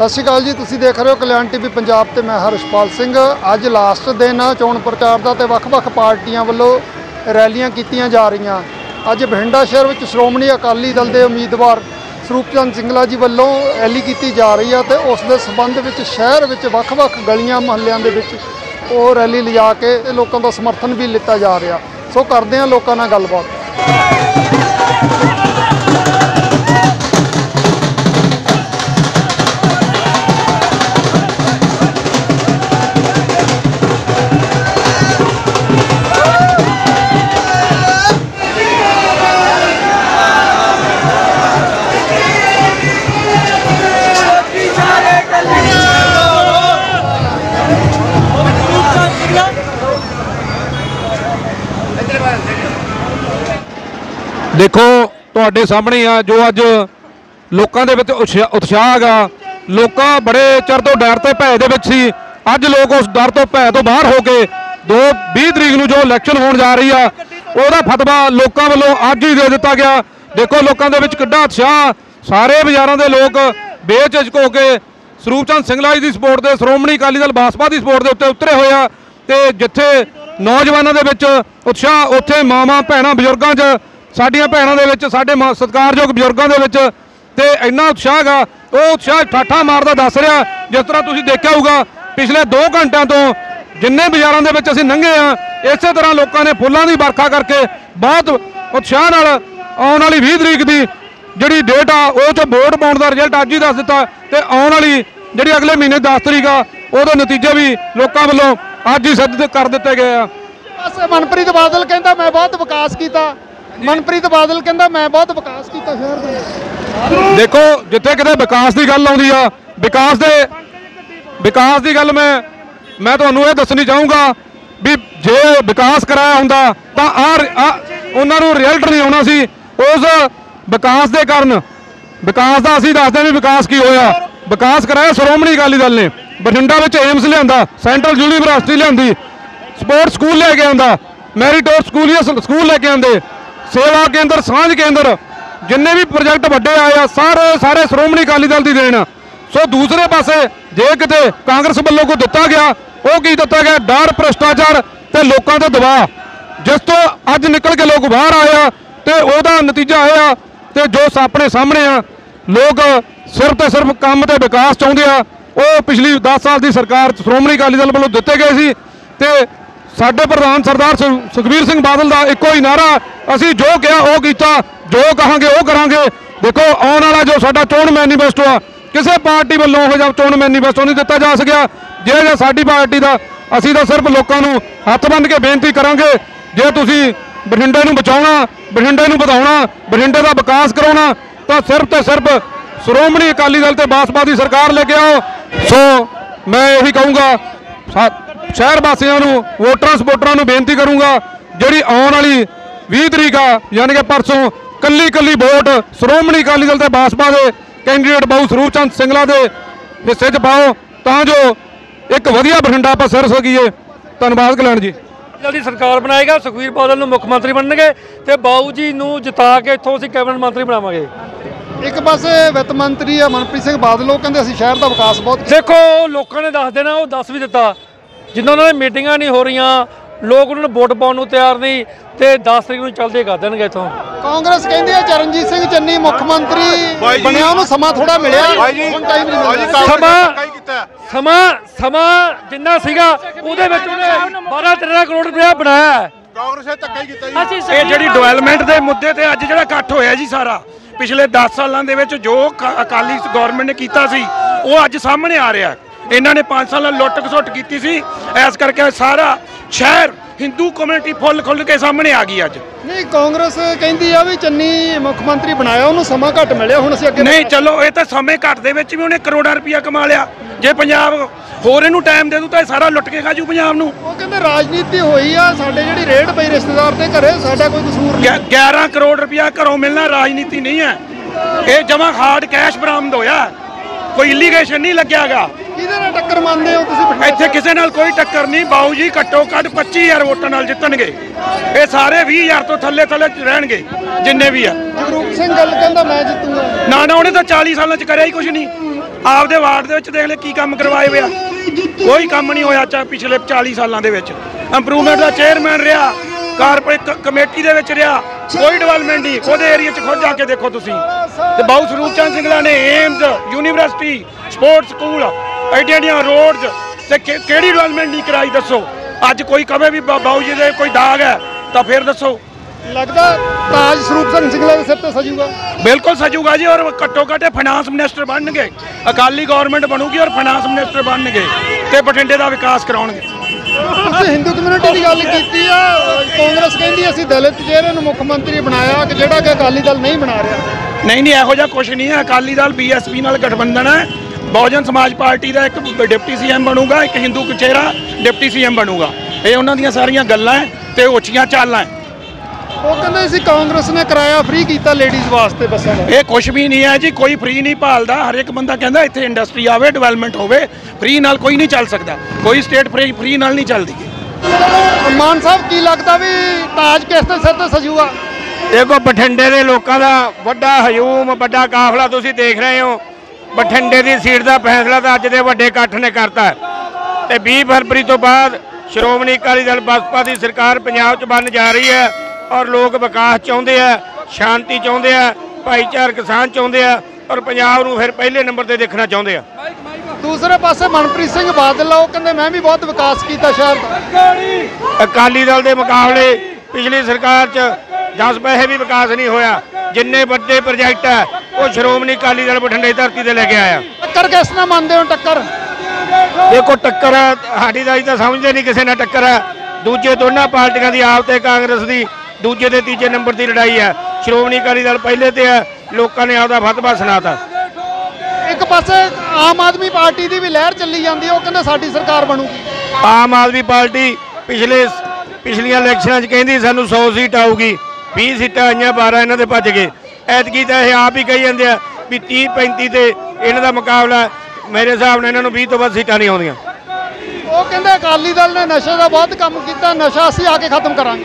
ਸਤਿ ਸ਼੍ਰੀ ਅਕਾਲ ਜੀ, ਤੁਸੀਂ ਦੇਖ ਰਹੇ ਹੋ ਕਲਿਆਣ ਟੀਵੀ ਪੰਜਾਬ ਤੇ ਮੈਂ ਹਰਸ਼ਪਾਲ ਸਿੰਘ। ਅੱਜ ਲਾਸਟ ਦਿਨ ਆ ਚੋਣ ਪ੍ਰਚਾਰ ਦਾ ਤੇ ਵੱਖ-ਵੱਖ ਪਾਰਟੀਆਂ ਵੱਲੋਂ ਰੈਲੀਆਂ ਕੀਤੀਆਂ ਜਾ ਰਹੀਆਂ। ਅੱਜ ਬਠਿੰਡਾ ਸ਼ਹਿਰ ਵਿੱਚ ਸ਼੍ਰੋਮਣੀ ਅਕਾਲੀ ਦਲ ਦੇ ਉਮੀਦਵਾਰ ਸਰੂਪਚੰਦ ਸਿੰਗਲਾ ਜੀ ਵੱਲੋਂ ਰੈਲੀ ਕੀਤੀ ਜਾ ਰਹੀ ਆ ਤੇ ਉਸ ਦੇ ਸਬੰਧ ਵਿੱਚ ਸ਼ਹਿਰ ਵਿੱਚ ਵੱਖ-ਵੱਖ ਗਲੀਆਂ ਮੁਹੱਲਿਆਂ ਦੇ ਵਿੱਚ ਉਹ ਰੈਲੀ ਲਿਜਾ ਕੇ ਤੇ ਲੋਕਾਂ ਦਾ ਸਮਰਥਨ ਵੀ ਲਿੱਤਾ ਜਾ ਰਿਹਾ। ਸੋ ਕਰਦੇ ਆ ਲੋਕਾਂ ਨਾਲ ਗੱਲਬਾਤ। ਦੇਖੋ, ਤੁਹਾਡੇ ਸਾਹਮਣੇ ਆ ਜੋ ਅੱਜ ਲੋਕਾਂ ਦੇ ਵਿੱਚ ਉਤਸ਼ਾ- ਉਤਸ਼ਾਹ ਹੈਗਾ ਲੋਕਾਂ ਬੜੇ ਚਿਰ ਤੋਂ ਡਰ ਤੇ ਭੈ ਦੇ ਵਿੱਚ ਸੀ। ਅੱਜ ਲੋਕ ਉਸ ਡਰ ਤੋਂ, ਭੈ ਤੋਂ ਬਾਹਰ ਹੋ ਕੇ ਦੋ 20 ਤਰੀਕ ਨੂੰ ਜੋ ਇਲੈਕਸ਼ਨ ਹੋਣ ਜਾ ਰਹੀ ਆ, ਉਹਦਾ ਫਤਵਾ ਲੋਕਾਂ ਵੱਲੋਂ ਅੱਜ ਹੀ ਦੇ ਦਿੱਤਾ ਗਿਆ। ਦੇਖੋ, ਲੋਕਾਂ ਦੇ ਵਿੱਚ ਕਿੱਡਾ ਉਤਸ਼ਾਹ। ਸਾਰੇ ਬਾਜ਼ਾਰਾਂ ਦੇ ਲੋਕ ਬੇਝਿਜਕ ਹੋ ਕੇ ਸਰੂਪਚੰਦ ਸਿੰਗਲਾ ਜੀ ਦੀ ਸਪੋਰਟ ਤੇ, ਸ਼੍ਰੋਮਣੀ ਅਕਾਲੀ ਦਲ ਬਾਸਪਾ ਦੀ ਸਪੋਰਟ ਦੇ ਉੱਤੇ ਉਤਰੇ ਹੋਏ ਆ ਤੇ ਜਿੱਥੇ ਨੌਜਵਾਨਾਂ ਦੇ ਵਿੱਚ ਉਤਸ਼ਾਹ, ਉੱਥੇ ਮਾਵਾਂ, ਭੈਣਾਂ, ਬਜ਼ੁਰਗਾਂ 'ਚ ਸਾਡੀਆਂ ਭੈਣਾਂ ਦੇ ਵਿੱਚ, ਸਾਡੇ ਮਾ- ਸਤਿਕਾਰਯੋਗ ਬਜ਼ੁਰਗਾਂ ਦੇ ਵਿੱਚ ਤੇ ਇੰਨਾ ਉਤਸ਼ਾਹ ਹੈਗਾ, ਉਹ ਉਤਸ਼ਾਹ ਠਾਠਾ ਮਾਰਦਾ ਦੱਸ ਰਿਹਾ, ਜਿਸ ਤਰ੍ਹਾਂ ਤੁਸੀਂ ਦੇਖਿਆ ਹੋਊਗਾ, ਪਿਛਲੇ 2 ਘੰਟਿਆਂ ਤੋਂ ਜਿੰਨੇ ਬਾਜ਼ਾਰਾਂ ਦੇ ਵਿੱਚ ਅਸੀਂ ਲੰਘੇ ਆ ਇਸੇ ਤਰ੍ਹਾਂ ਲੋਕਾਂ ਨੇ ਫੁੱਲਾਂ ਦੀ ਵਰਖਾ ਕਰਕੇ ਬਹੁਤ ਉਤਸ਼ਾਹ ਨਾਲ ਆਉਣ ਵਾਲੀ 20 ਤਰੀਕ ਦੀ ਜਿਹੜੀ ਡੇਟ ਆ, ਉਹ ਚ ਵੋਟ ਪਾਉਣ ਦਾ ਰਿਜ਼ਲਟ ਅੱਜ ਹੀ ਦੱਸ ਦਿੱਤਾ ਤੇ ਆਉਣ ਵਾਲੀ ਜਿਹੜੀ ਅਗਲੇ ਮਹੀਨੇ 10 ਤਰੀਕ ਆ, ਉਹਦੇ ਨਤੀਜੇ ਵੀ ਲੋਕਾਂ ਵੱਲੋਂ ਅੱਜ ਹੀ ਸਿੱਧ ਕਰ ਦਿੱਤੇ ਗਏ ਆ। ਪਾਸੇ ਮਨਪ੍ਰੀਤ ਬਾਦਲ ਕਹਿੰਦਾ, ਮੈਂ ਬਹੁਤ ਵਿਕਾਸ ਕੀਤਾ। ਮਨਪ੍ਰੀਤ ਬਾਦਲ ਕਹਿੰਦਾ, ਮੈਂ ਬਹੁਤ ਵਿਕਾਸ ਕੀਤਾ ਸ਼ਹਿਰ ਦਾ ਦੇਖੋ, ਜਿੱਥੇ ਕਿਤੇ ਵਿਕਾਸ ਦੀ ਗੱਲ ਆਉਂਦੀ ਆ, ਵਿਕਾਸ ਦੇ ਵਿਕਾਸ ਦੀ ਗੱਲ ਮੈਂ ਮੈਂ ਤੁਹਾਨੂੰ ਇਹ ਦੱਸਣੀ ਚਾਹੂੰਗਾ ਵੀ ਜੇ ਵਿਕਾਸ ਕਰਾਇਆ ਹੁੰਦਾ, ਤਾਂ ਆ ਉਹਨਾਂ ਨੂੰ ਰਿਜ਼ਲਟ ਨਹੀਂ ਆਉਣਾ ਸੀ। ਉਸ ਵਿਕਾਸ ਦੇ ਕਾਰਨ ਵਿਕਾਸ ਦਾ ਅਸੀਂ ਦੱਸਦੇ ਵੀ ਵਿਕਾਸ ਕੀ ਹੋਇਆ। ਵਿਕਾਸ ਕਰਾਇਆ ਸ਼੍ਰੋਮਣੀ ਅਕਾਲੀ ਦਲ ਨੇ। ਬਠਿੰਡਾ ਵਿੱਚ ਏਮਸ ਲਿਆਂਦਾ, ਸੈਂਟਰਲ ਯੂਨੀਵਰਸਿਟੀ ਲਿਆਂਦੀ, ਸਪੋਰਟਸ ਸਕੂਲ ਲੈ ਕੇ ਆਂਦਾ ਮੈਰੀਟੋਰ ਸਕੂਲ ਜਾਂ ਸਕੂਲ ਲੈ ਕੇ ਆਂਦੇ ਸੇਵਾ ਕੇਂਦਰ, ਸਾਂਝ ਕੇਂਦਰ, ਜਿੰਨੇ ਵੀ ਪ੍ਰੋਜੈਕਟ ਵੱਡੇ ਆਏ ਆ, ਸਾਰੇ ਸਾਰੇ ਸ਼੍ਰੋਮਣੀ ਅਕਾਲੀ ਦਲ ਦੀ ਦੇਣ। ਆ। ਸੋ ਦੂਸਰੇ ਪਾਸੇ, ਜੇ ਕਿਤੇ ਕਾਂਗਰਸ ਵੱਲੋਂ ਕੋਈ ਦਿੱਤਾ ਗਿਆ, ਉਹ ਕੀ ਦਿੱਤਾ ਗਿਆ? ਡਰ, ਭ੍ਰਿਸ਼ਟਾਚਾਰ ਤੇ ਲੋਕਾਂ ਤੇ ਦਬਾਅ। ਜਿਸ ਤੋਂ ਅੱਜ ਨਿਕਲ ਕੇ ਲੋਕ ਬਾਹਰ ਆਏ ਆ ਤੇ ਉਹਦਾ ਨਤੀਜਾ ਇਹ ਆ ਤੇ ਜੋ ਆਪਣੇ ਸਾਹਮਣੇ ਆ, ਲੋਕ ਸਿਰਫ ਤੇ ਸਿਰਫ ਕੰਮ ਤੇ ਵਿਕਾਸ ਚਾਹੁੰਦੇ ਆ। ਉਹ ਪਿਛਲੀ 10 ਸਾਲ ਦੀ ਸਰਕਾਰ ਸ਼੍ਰੋਮਣੀ ਅਕਾਲੀ ਦਲ ਵੱਲੋਂ ਦਿੱਤੇ ਗਏ ਸੀ ਤੇ ਸਾਡੇ ਪ੍ਰਧਾਨ ਸਰਦਾਰ ਸੁ- ਸੁਖਬੀਰ ਸਿੰਘ ਬਾਦਲ ਦਾ ਇੱਕੋ ਹੀ ਨਾਰਾ ਅਸੀਂ ਜੋ ਕਿਹਾ ਉਹ ਕੀਤਾ, ਜੋ ਕਹਾਂਗੇ ਉਹ ਕਰਾਂਗੇ। ਦੇਖੋ, ਆਉਣ ਵਾਲਾ ਜੋ ਸਾਡਾ ਚੋਣ ਮੈਨੀਫੈਸਟੋ ਆ, ਕਿਸੇ ਪਾਰਟੀ ਵੱਲੋਂ ਉਹ ਜਿਹਾ ਚੋਣ ਮੈਨੀਫੈਸਟੋ ਨਹੀਂ ਦਿੱਤਾ ਜਾ ਸਕਿਆ। ਜੇ ਜੇ ਸਾਡੀ ਪਾਰਟੀ ਦਾ, ਅਸੀਂ ਤਾਂ ਸਿਰਫ ਲੋਕਾਂ ਨੂੰ ਹੱਥ ਬੰਨ੍ਹ ਕੇ ਬੇਨਤੀ ਕਰਾਂਗੇ, ਜੇ ਤੁਸੀਂ ਬਠਿੰਡੇ ਨੂੰ ਬਚਾਉਣਾ, ਬਠਿੰਡੇ ਨੂੰ ਵਧਾਉਣਾ, ਬਠਿੰਡੇ ਦਾ ਵਿਕਾਸ ਕਰਾਉਣਾ, ਤਾਂ ਸਿਰਫ ਤੇ ਸਿਰਫ ਸ਼੍ਰੋਮਣੀ ਅਕਾਲੀ ਦਲ ਤੇ ਬਾਸਪਾ ਦੀ ਸਰਕਾਰ ਲੈ ਕੇ ਆਓ। ਸੋ, ਮੈਂ ਇਹੀ ਕਹੂੰਗਾ ਸ਼ਹਿਰ ਵਾਸੀਆਂ ਨੂੰ ਵੋਟਰਾਂ ਸਪੋਰਟਰਾਂ ਨੂੰ ਬੇਨਤੀ ਕਰੂੰਗਾ ਜਿਹੜੀ ਆਉਣ ਵਾਲੀ 20 ਤਰੀਕ ਆ ਯਾਨੀ ਕਿ ਪਰਸੋਂ ਕੱਲੀ ਕੱਲੀ ਵੋਟ ਸ਼੍ਰੋਮਣੀ ਅਕਾਲੀ ਦਲ ਤੇ ਬਾਸਪਾ ਦੇ ਕੈਂਡੀਡੇਟ ਬਾਊ ਸਰੂਪਚੰਦ ਸਿੰਗਲਾ ਦੇ ਹਿੱਸੇ 'ਚ ਪਾਓ ਤਾਂ ਜੋ ਇੱਕ ਵਧੀਆ ਬਠਿੰਡਾ ਆਪਾਂ ਸਿਰ ਸਕੀਏ। ਧੰਨਵਾਦ ਕਲਿਆਣ ਜੀ। ਜਲਦੀ ਸਰਕਾਰ ਬਣਾਏਗਾ ਸੁਖਵੀਰ ਬਾਦਲ ਨੂੰ ਮੁੱਖ ਮੰਤਰੀ ਬਣਨਗੇ ਤੇ ਬਾਊ ਜੀ ਨੂੰ ਜਿਤਾ ਕੇ ਇੱਥੋਂ ਅਸੀਂ ਕੈਬਨਿਟ ਮੰਤਰੀ ਬਣਾਵਾਂਗੇ। ਇੱਕ ਪਾਸੇ ਵਿੱਤ ਮੰਤਰੀ ਆ ਮਨਪ੍ਰੀਤ ਸਿੰਘ ਬਾਦਲ ਉਹ ਕਹਿੰਦੇ ਅਸੀਂ ਸ਼ਹਿਰ ਦਾ ਵਿਕਾਸ ਬਹੁਤ ਦੇਖੋ ਲੋਕਾਂ ਨੇ ਦੱਸ ਦੇਣਾ ਉਹ ਦੱਸ ਵੀ ਦਿੱਤਾ। ਜਿੱਦਾਂ ਉਹਨਾਂ ਦੇ ਮੀਟਿੰਗਾਂ ਨਹੀਂ ਹੋ ਰਹੀਆਂ ਲੋਕ ਉਹਨਾਂ ਨੂੰ ਵੋਟ ਪਾਉਣ ਨੂੰ ਤਿਆਰ ਨਹੀਂ ਤੇ 10 ਤਰੀਕ ਨੂੰ ਚਲਦੇ ਕਰ ਦੇਣਗੇ ਇੱਥੋਂ। ਕਾਂਗਰਸ ਕਹਿੰਦੀ ਹੈ ਚਰਨਜੀਤ ਸਿੰਘ ਚੰਨੀ ਮੁੱਖ ਮੰਤਰੀ ਬਣਿਆ ਉਹਨੂੰ ਸਮਾਂ ਥੋੜਾ ਮਿਲਿਆ। ਹੁਣ ਟਾਈਮ ਨਹੀਂ ਮਿਲਦਾ ਸਮਾਂ ਸਮਾਂ ਸਮਾਂ ਜਿੰਨਾ ਸੀਗਾ ਉਹਦੇ ਵਿੱਚ ਉਹਨੇ 12 13 ਕਰੋੜ ਰੁਪਇਆ ਬਣਾਇਆ। ਕਾਂਗਰਸ ਨੇ ਧੱਕਾ ਹੀ ਕੀਤਾ ਜੀ। ਇਹ ਜਿਹੜੀ ਡਿਵੈਲਪਮੈਂਟ ਦੇ ਮੁੱਦੇ ਤੇ ਅੱਜ ਜਿਹੜਾ ਇਕੱਠ ਹੋਇਆ ਜੀ ਸਾਰਾ ਪਿਛਲੇ 10 ਸਾਲਾਂ ਦੇ ਵਿੱਚ ਜੋ ਅਕਾਲੀ ਗਵਰਨਮੈਂਟ ਨੇ ਕੀਤਾ ਸੀ ਉਹ ਅੱਜ ਸਾਹਮਣੇ ਆ ਰਿਹਾ। ਇਹਨਾਂ ਨੇ 5 ਸਾਲਾਂ ਲੁੱਟ ਖਸੁੱਟ ਕੀਤੀ ਸੀ। ਐਸ ਕਰਕੇ ਸਾਰਾ ਸ਼ਹਿਰ ਹਿੰਦੂ ਕਮਿਊਨਿਟੀ ਫੁੱਲ ਖੁੱਲ ਕੇ ਸਾਹਮਣੇ ਆ ਗਈ ਅੱਜ। ਨਹੀਂ ਕਾਂਗਰਸ ਕਹਿੰਦੀ ਆ ਵੀ ਚੰਨੀ ਮੁੱਖ ਮੰਤਰੀ ਬਣਾਇਆ ਉਹਨੂੰ ਸਮਾਂ ਘੱਟ ਮਿਲਿਆ ਹੁਣ ਅਸੀਂ ਅੱਗੇ ਨਹੀਂ ਚਲੋ ਇਹ ਤਾਂ ਸਮੇਂ ਘੱਟ ਦੇ ਵਿੱਚ ਵੀ ਉਹਨੇ ਕਰੋੜਾਂ ਰੁਪਇਆ ਕਮਾ ਲਿਆ। ਜੇ ਪੰਜਾਬ ਹੋਰ ਇਹਨੂੰ ਟਾਈਮ ਦੇ ਦੂ ਤਾਂ ਇਹ ਸਾਰਾ ਲੁੱਟ ਕੇ ਖਾਜੂ ਪੰਜਾਬ ਨੂੰ। ਉਹ ਕਹਿੰਦੇ ਰਾਜਨੀਤੀ ਹੋਈ ਆ ਸਾਡੇ ਜਿਹੜੀ ਰੇਡ ਪਈ ਰਿਸ਼ਤੇਦਾਰ ਦੇ ਘਰੇ ਸਾਡਾ ਕੋਈ ਕਸੂਰ ਨਹੀਂ। ਗਿ- 11 ਕਰੋੜ ਰੁਪਇਆ ਘਰੋਂ ਮਿਲਣਾ ਰਾਜਨੀਤੀ ਨਹੀਂ ਹੈ। ਇਹ ਜਮਾ ਹਾਰਡ ਕੈਸ਼ ਬਰਾਮਦ ਹੋਇਆ। ਕੋਈ ਇਲੀਗੇਸ਼ਨ ਨਹੀਂ ਲੱਗਿਆਗਾ। ਕਿਹਦੇ ਨਾਲ ਟੱਕਰ ਮੰਨਦੇ ਹੋ ਤੁਸੀਂ ਬਠਿੰਡਾ ਇੱਥੇ ਕਿਸੇ ਨਾਲ ਕੋਈ ਟੱਕਰ ਨਹੀਂ ਬਾਊ ਜੀ ਘੱਟੋ ਘੱਟ 25000 ਵੋਟਾਂ ਨਾਲ ਜਿੱਤਣਗੇ। ਇਹ ਸਾਰੇ 20000 ਤੋਂ ਥੱਲੇ ਥੱਲੇ ਰਹਿਣਗੇ ਜਿੰਨੇ ਵੀ ਆ। ਜਗਰੂਪ ਸਿੰਘ ਗੱਲ ਕਹਿੰਦਾ ਮੈਂ ਜਿੱਤੂਗਾ। ਨਾ ਨਾ ਉਹਨੇ ਤਾਂ 40 ਸਾਲਾਂ ਚ ਕਰਿਆ ਹੀ ਕੁਝ ਨਹੀਂ। ਆਪਦੇ ਵਾਰਡ ਦੇ ਵਿੱਚ ਦੇਖ ਲੈ ਕੀ ਕੰਮ ਕਰਵਾਏ ਹੋਇਆ ਕੋਈ ਕੰਮ ਨਹੀਂ ਹੋਇਆ ਚਾ ਪਿਛਲੇ 40 ਸਾਲਾਂ ਦੇ ਵਿੱਚ। ਇੰਪਰੂਵਮੈਂਟ ਦਾ ਚੇਅਰਮੈਨ ਰਿਹਾ ਕਾਰਪੋਰੇਟ ਕਮੇਟੀ ਦੇ ਵਿੱਚ ਰਿਹਾ ਕੋਈ ਡਿਵੈਲਪਮੈਂਟ ਨਹੀਂ। ਉਹਦੇ ਏਰੀਆ 'ਚ ਖੁਦ ਜਾ ਕੇ ਦੇਖੋ ਤੁਸੀਂ। ਤੇ ਬਾਉ ਸਰੂਪ ਚੰਦ ਸਿੰਘਲਾ ਨੇ ਏਮਜ਼ ਯੂਨੀਵਰਸਿਟੀ ਸਪੋਰਟਸ ਸਕੂਲ ਐਡੀਆਂ ਐਡੀਆਂ ਰੋਡਸ ਤੇ ਕਿਹੜੀ ਡਿਵੈਲਪਮੈਂਟ ਨਹੀਂ ਕਰਾਈ ਦੱਸੋ? ਅੱਜ ਕੋਈ ਕਵੇ ਵੀ ਬਾ- ਬਾਊ ਜੀ ਦੇ ਕੋਈ ਦਾਗ ਹੈ ਤਾਂ ਫਿਰ ਦੱਸੋ। ਲੱਗਦਾ ਤਾਜ ਸਰੂਪ ਸਿੰਘ ਸਿੰਘਲਾ ਦੇ ਸਿਰ ਤੇ ਸਜੂਗਾ। ਬਿਲਕੁਲ ਸਜੂਗਾ ਜੀ ਔਰ ਘੱਟੋ ਘੱਟ ਫਾਈਨਾਂਸ ਮਿਨਿਸਟਰ ਬਣਨਗੇ। ਅਕਾਲੀ ਗਵਰਨਮੈਂਟ ਬਣੂਗੀ ਔਰ ਫਾਈਨਾਂਸ ਮਿਨਿਸਟਰ ਬਣਨਗੇ ਤੇ ਬਠਿੰਡੇ ਦਾ ਵਿਕਾਸ ਕਰਾਉਣਗੇ। ਤੁਸੀਂ ਹਿੰਦੂ ਕਮਿਊਨਿਟੀ ਦੀ ਗੱਲ ਕੀਤੀ ਆ ਕਾਂਗਰਸ ਕਹਿੰਦੀ ਅਸੀਂ ਦਲਿਤ ਚਿਹਰੇ ਨੂੰ ਮੁੱਖ ਮੰਤਰੀ ਬਣਾਇਆ ਕਿ ਜਿਹੜਾ ਕਿ ਅਕਾਲੀ ਦਲ ਨਹੀਂ ਬਣਾ ਰਿਹਾ। ਨਹੀਂ ਨਹੀਂ ਇਹੋ ਜਿਹਾ ਕੁਝ ਨਹੀਂ ਹੈ। ਅਕਾਲੀ ਦਲ ਬੀਐਸਪੀ ਨਾਲ ਗਠਬੰਧਨ ਹੈ। ਬਹੁਜਨ ਸਮਾਜ ਪਾਰਟੀ ਦਾ ਇੱਕ ਡਿਪਟੀ ਸੀਐਮ ਬਣੂਗਾ ਇੱਕ ਹਿੰਦੂ ਚਿਹਰਾ ਡਿਪਟੀ ਸੀਐਮ ਬਣੂਗਾ। ਇਹ ਉਹਨਾਂ ਦੀਆਂ ਸਾਰੀਆਂ ਗੱਲਾਂ ਤੇ ਉੱਚੀਆਂ ਚਾਲਾਂ ਉਹ ਕਹਿੰਦੇ ਸੀ ਕਾਂਗਰਸ ਨੇ ਕਿਰਾਇਆ ਫ੍ਰੀ ਕੀਤਾ ਲੇਡੀਜ਼ ਵਾਸਤੇ ਬੱਸਾਂ ਦਾ। ਇਹ ਕੁਝ ਵੀ ਨਹੀਂ ਹੈ ਜੀ ਕੋਈ ਫ੍ਰੀ ਨਹੀਂ ਭਾਲਦਾ। ਹਰ ਇੱਕ ਬੰਦਾ ਕਹਿੰਦਾ ਇੱਥੇ ਇੰਡਸਟਰੀ ਆਵੇ ਡਿਵੈਲਪਮੈਂਟ ਹੋਵੇ ਫ੍ਰੀ ਨਾਲ ਕੋਈ ਨਹੀਂ ਚੱਲ ਸਕਦਾ। ਕੋਈ ਸਟੇਟ ਫ੍ਰੀ ਫ੍ਰੀ ਨਾਲ ਨਹੀਂ ਚੱਲਦੀ। ਮਾਨ ਸਾਹਿਬ ਕੀ ਲੱਗਦਾ ਵੀ ਤਾਜ ਕਿਸ ਦੇ ਸਿਰ ਤੇ ਸਜੂਗਾ ਦੇਖੋ ਬਠਿੰਡੇ ਦੇ ਲੋਕਾਂ ਦਾ ਵੱਡਾ ਹਯੂਮ ਵੱਡਾ ਕਾਫਲਾ ਤੁਸੀਂ ਦੇਖ ਰਹੇ ਹੋ। ਬਠਿੰਡੇ ਦੀ ਸੀਟ ਦਾ ਫੈਸਲਾ ਤਾਂ ਅੱਜ ਦੇ ਵੱਡੇ ਇਕੱਠ ਨੇ ਕਰਤਾ। ਤੇ 20 ਫਰਵਰੀ ਤੋਂ ਬਾਅਦ ਸ਼੍ਰੋਮਣੀ ਅਕਾਲੀ ਦਲ ਬਸਪਾ ਦੀ ਸਰਕਾਰ ਪੰਜਾਬ 'ਚ ਬਣ ਜਾ ਰਹੀ ਹੈ ਔਰ ਲੋਕ ਵਿਕਾਸ ਚਾਹੁੰਦੇ ਆ ਸ਼ਾਂਤੀ ਚਾਹੁੰਦੇ ਆ ਭਾਈਚਾਰਕ ਕਿਸਾਨ ਚਾਹੁੰਦੇ ਆ ਔਰ ਪੰਜਾਬ ਨੂੰ ਫਿਰ ਪਹਿਲੇ ਨੰਬਰ ਤੇ ਦੇਖਣਾ ਚਾਹੁੰਦੇ ਆ ਦੂਸਰੇ ਪਾਸੇ ਮਨਪ੍ਰੀਤ ਸਿੰਘ ਬਾਦਲ ਉਹ ਕਹਿੰਦੇ ਮੈਂ ਵੀ ਬਹੁਤ ਵਿਕਾਸ ਕੀਤਾ ਸ਼ਹਿਰ ਦਾ ਅਕਾਲੀ ਦਲ ਦੇ ਮੁਕਾਬਲੇ ਪਿਛਲੀ ਸਰਕਾਰ 'ਚ 10 ਪੈਸੇ ਵੀ ਵਿਕਾਸ ਨਹੀਂ ਹੋਇਆ। ਜਿੰਨੇ ਵੱਡੇ ਪ੍ਰੋਜੈਕਟ ਹੈ ਉਹ ਸ਼੍ਰੋਮਣੀ ਅਕਾਲੀ ਦਲ ਬਠਿੰਡੇ ਧਰਤੀ ਤੇ ਲੈ ਕੇ ਆਇਆ। ਟੱਕਰ ਕਿਸ ਨਾਲ ਮੰਨਦੇ ਹੋ ਟੱਕਰ? ਦੇਖੋ ਟੱਕਰ ਹੈ, ਸਾਡੀ ਦਾ ਅਸੀਂ ਤਾਂ ਸਮਝਦੇ ਨਹੀਂ ਕਿਸੇ ਨਾਲ ਟੱਕਰ ਹੈ ਦੂਜੇ ਦੋਨਾਂ ਪਾਰਟੀਆਂ ਦੀ ਆਪ ਤੇ ਕਾਂਗਰਸ ਦੀ ਦੂਜੇ ਤੇ ਤੀਜੇ ਨੰਬਰ ਦੀ ਲੜਾਈ ਹੈ ਸ਼੍ਰੋਮਣੀ ਅਕਾਲੀ ਦਲ ਪਹਿਲੇ ਤੇ ਹੈ ਲੋਕਾਂ ਨੇ ਆਪਦਾ ਫਤਵਾ ਸੁਣਾਤਾ। ਇੱਕ ਪਾਸੇ ਆਮ ਆਦਮੀ ਪਾਰਟੀ ਦੀ ਵੀ ਲਹਿਰ ਚੱਲੀ ਜਾਂਦੀ ਹੈ ਉਹ ਕਹਿੰਦੇ ਸਾਡੀ ਸਰਕਾਰ ਬਣੂਗੀ। ਆਮ ਆਦਮੀ ਪਾਰਟੀ ਪਿਛਲੇ ਪਿਛਲੀਆਂ ਇਲੈਕਸ਼ਨਾਂ 'ਚ ਕਹਿੰਦੀ ਸਾਨੂੰ 100 ਸੀਟ ਆਊਗੀ। 20 ਸੀਟਾਂ ਆਈਆਂ 12 ਇਹਨਾਂ ਦੇ ਭੱਜ ਗਏ। ਐਤਕੀ ਤਾਂ ਇਹ ਆਪ ਹੀ ਕਹੀ ਜਾਂਦੇ ਆ ਵੀ 30 35 ਤੇ ਇਹਨਾਂ ਦਾ ਮੁਕਾਬਲਾ। ਮੇਰੇ ਹਿਸਾਬ ਨਾਲ ਇਹਨਾਂ ਨੂੰ 20 ਤੋਂ ਵੱਧ ਸੀਟਾਂ ਨਹੀਂ ਆਉਂਦੀਆਂ। ਉਹ ਕਹਿੰਦੇ ਅਕਾਲੀ ਦਲ ਨੇ ਨਸ਼ੇ ਦਾ ਬਹੁਤ ਕੰਮ ਕੀਤਾ ਨਸ਼ਾ ਅਸੀਂ ਆ ਕੇ ਖਤਮ ਕਰਾਂਗੇ।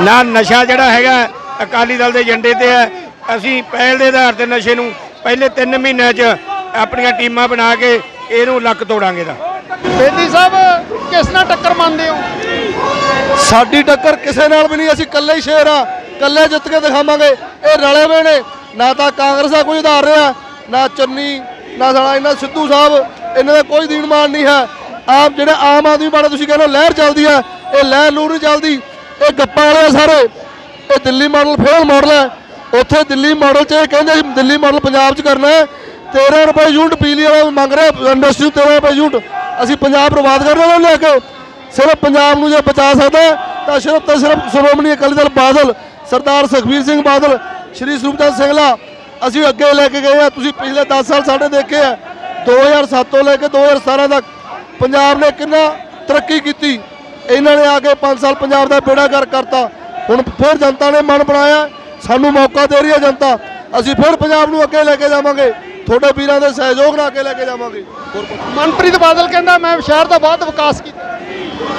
ਨਾ ਨਸ਼ਾ ਜਿਹੜਾ ਹੈਗਾ ਅਕਾਲੀ ਦਲ ਦੇ ਏਜੰਡੇ ਤੇ ਹੈ। ਅਸੀਂ ਪਹਿਲ ਦੇ ਆਧਾਰ ਤੇ ਨਸ਼ੇ ਨੂੰ ਪਹਿਲੇ 3 ਮਹੀਨਿਆਂ 'ਚ ਆਪਣੀਆਂ ਟੀਮਾਂ ਬਣਾ ਕੇ ਇਹਨੂੰ ਲੱਕ ਤੋੜਾਂਗੇ ਦਾ ਬੇਦੀ ਸਾਹਿਬ ਕਿਸ ਨਾਲ ਟੱਕਰ ਮੰਨਦੇ ਹੋ? ਸਾਡੀ ਟੱਕਰ ਕਿਸੇ ਨਾਲ ਵੀ ਨਹੀਂ ਅਸੀਂ ਇਕੱਲੇ ਹੀ ਸ਼ੇਰ ਆ ਇਕੱਲੇ ਜਿੱਤ ਕੇ ਦਿਖਾਵਾਂਗੇ। ਇਹ ਰਲੇ ਹੋਏ ਨੇ। ਨਾ ਤਾਂ ਕਾਂਗਰਸ ਦਾ ਕੋਈ ਉਧਾਰ ਰਿਹਾ, ਨਾ ਚੰਨੀ, ਨਾ ਸਾਡਾ ਇਹਨਾਂ ਸਿੱਧੂ ਸਾਹਿਬ। ਇਹਨਾਂ ਦਾ ਕੋਈ ਦੀਨ ਮਾਨ ਨਹੀਂ ਹੈ। ਆਪ ਜਿਹੜੇ ਆਮ ਆਦਮੀ ਪਾਰਟੀ ਤੁਸੀਂ ਕਹਿੰਦੇ ਹੋ, ਲਹਿਰ ਚੱਲਦੀ ਹੈ। ਇਹ ਲਹਿਰ ਲੂਰ ਨਹੀਂ ਚੱਲਦੀ। ਇਹ ਗੱਪਾਂ ਵਾਲੇ ਆ ਸਾਰੇ। ਇਹ ਦਿੱਲੀ ਮਾਡਲ ਫੇਲ ਮਾਡਲ ਹੈ। ਉੱਥੇ ਦਿੱਲੀ ਮਾਡਲ 'ਚ ਇਹ ਕਹਿੰਦੇ ਦਿੱਲੀ ਮਾਡਲ ਪੰਜਾਬ 'ਚ ਕਰਨਾ ਹੈ। 13 ਰੁਪਏ ਯੂਨਿਟ ਬਿਜਲੀ ਵਾਲਾ ਮੰਗ ਰਿਹਾ ਇੰਡਸਟਰੀ ਨੂੰ 13 ਰੁਪਏ ਯੂਨਿਟ। ਅਸੀਂ ਪੰਜਾਬ ਬਰਬਾਦ ਕਰਨਾ ਉਹਨਾਂ ਨੂੰ ਲੈ ਕੇ। ਸਿਰਫ ਪੰਜਾਬ ਨੂੰ ਜੇ ਬਚਾ ਸਕਦਾ ਤਾਂ ਸਿਰਫ ਤਾਂ ਸਿਰਫ ਸ਼੍ਰੋਮਣੀ ਅਕਾਲੀ ਦਲ ਬਾਦਲ ਸਰਦਾਰ ਸੁਖਬੀਰ ਸਿੰਘ ਬਾਦਲ ਸ਼੍ਰੀ ਸਰੂਪਚੰਦ ਸਿੰਘਲਾ ਅਸੀਂ ਅੱਗੇ ਲੈ ਕੇ ਗਏ ਆ। ਤੁਸੀਂ ਪਿਛਲੇ 10 ਸਾਲ ਸਾਡੇ ਦੇਖੇ ਆ। 2007 ਤੋਂ ਲੈ ਕੇ 2017 ਤੱਕ ਪੰਜਾਬ ਨੇ ਕਿੰਨਾ ਤਰੱਕੀ ਕੀਤੀ। ਇਹਨਾਂ ਨੇ ਆ ਕੇ 5 ਸਾਲ ਪੰਜਾਬ ਦਾ ਬੇੜਾ ਕਰ ਕਰਤਾ। ਹੁਣ ਫਿਰ ਜਨਤਾ ਨੇ ਮਨ ਬਣਾਇਆ। ਸਾਨੂੰ ਮੌਕਾ ਦੇ ਰਹੀ ਹੈ ਜਨਤਾ। ਅਸੀਂ ਫਿਰ ਪੰਜਾਬ ਨੂੰ ਅੱਗੇ ਲੈ ਕੇ ਜਾਵਾਂਗੇ। ਤੁਹਾਡੇ ਵੀਰਾਂ ਦੇ ਸਹਿਯੋਗ ਨਾਲ ਅੱਗੇ ਲੈ ਕੇ ਜਾਵਾਂਗੇ। ਮਨਪ੍ਰੀਤ ਬਾਦਲ ਕਹਿੰਦਾ ਮੈਂ ਸ਼ਹਿਰ ਦਾ ਬਹੁਤ ਵਿਕਾਸ ਕੀਤਾ।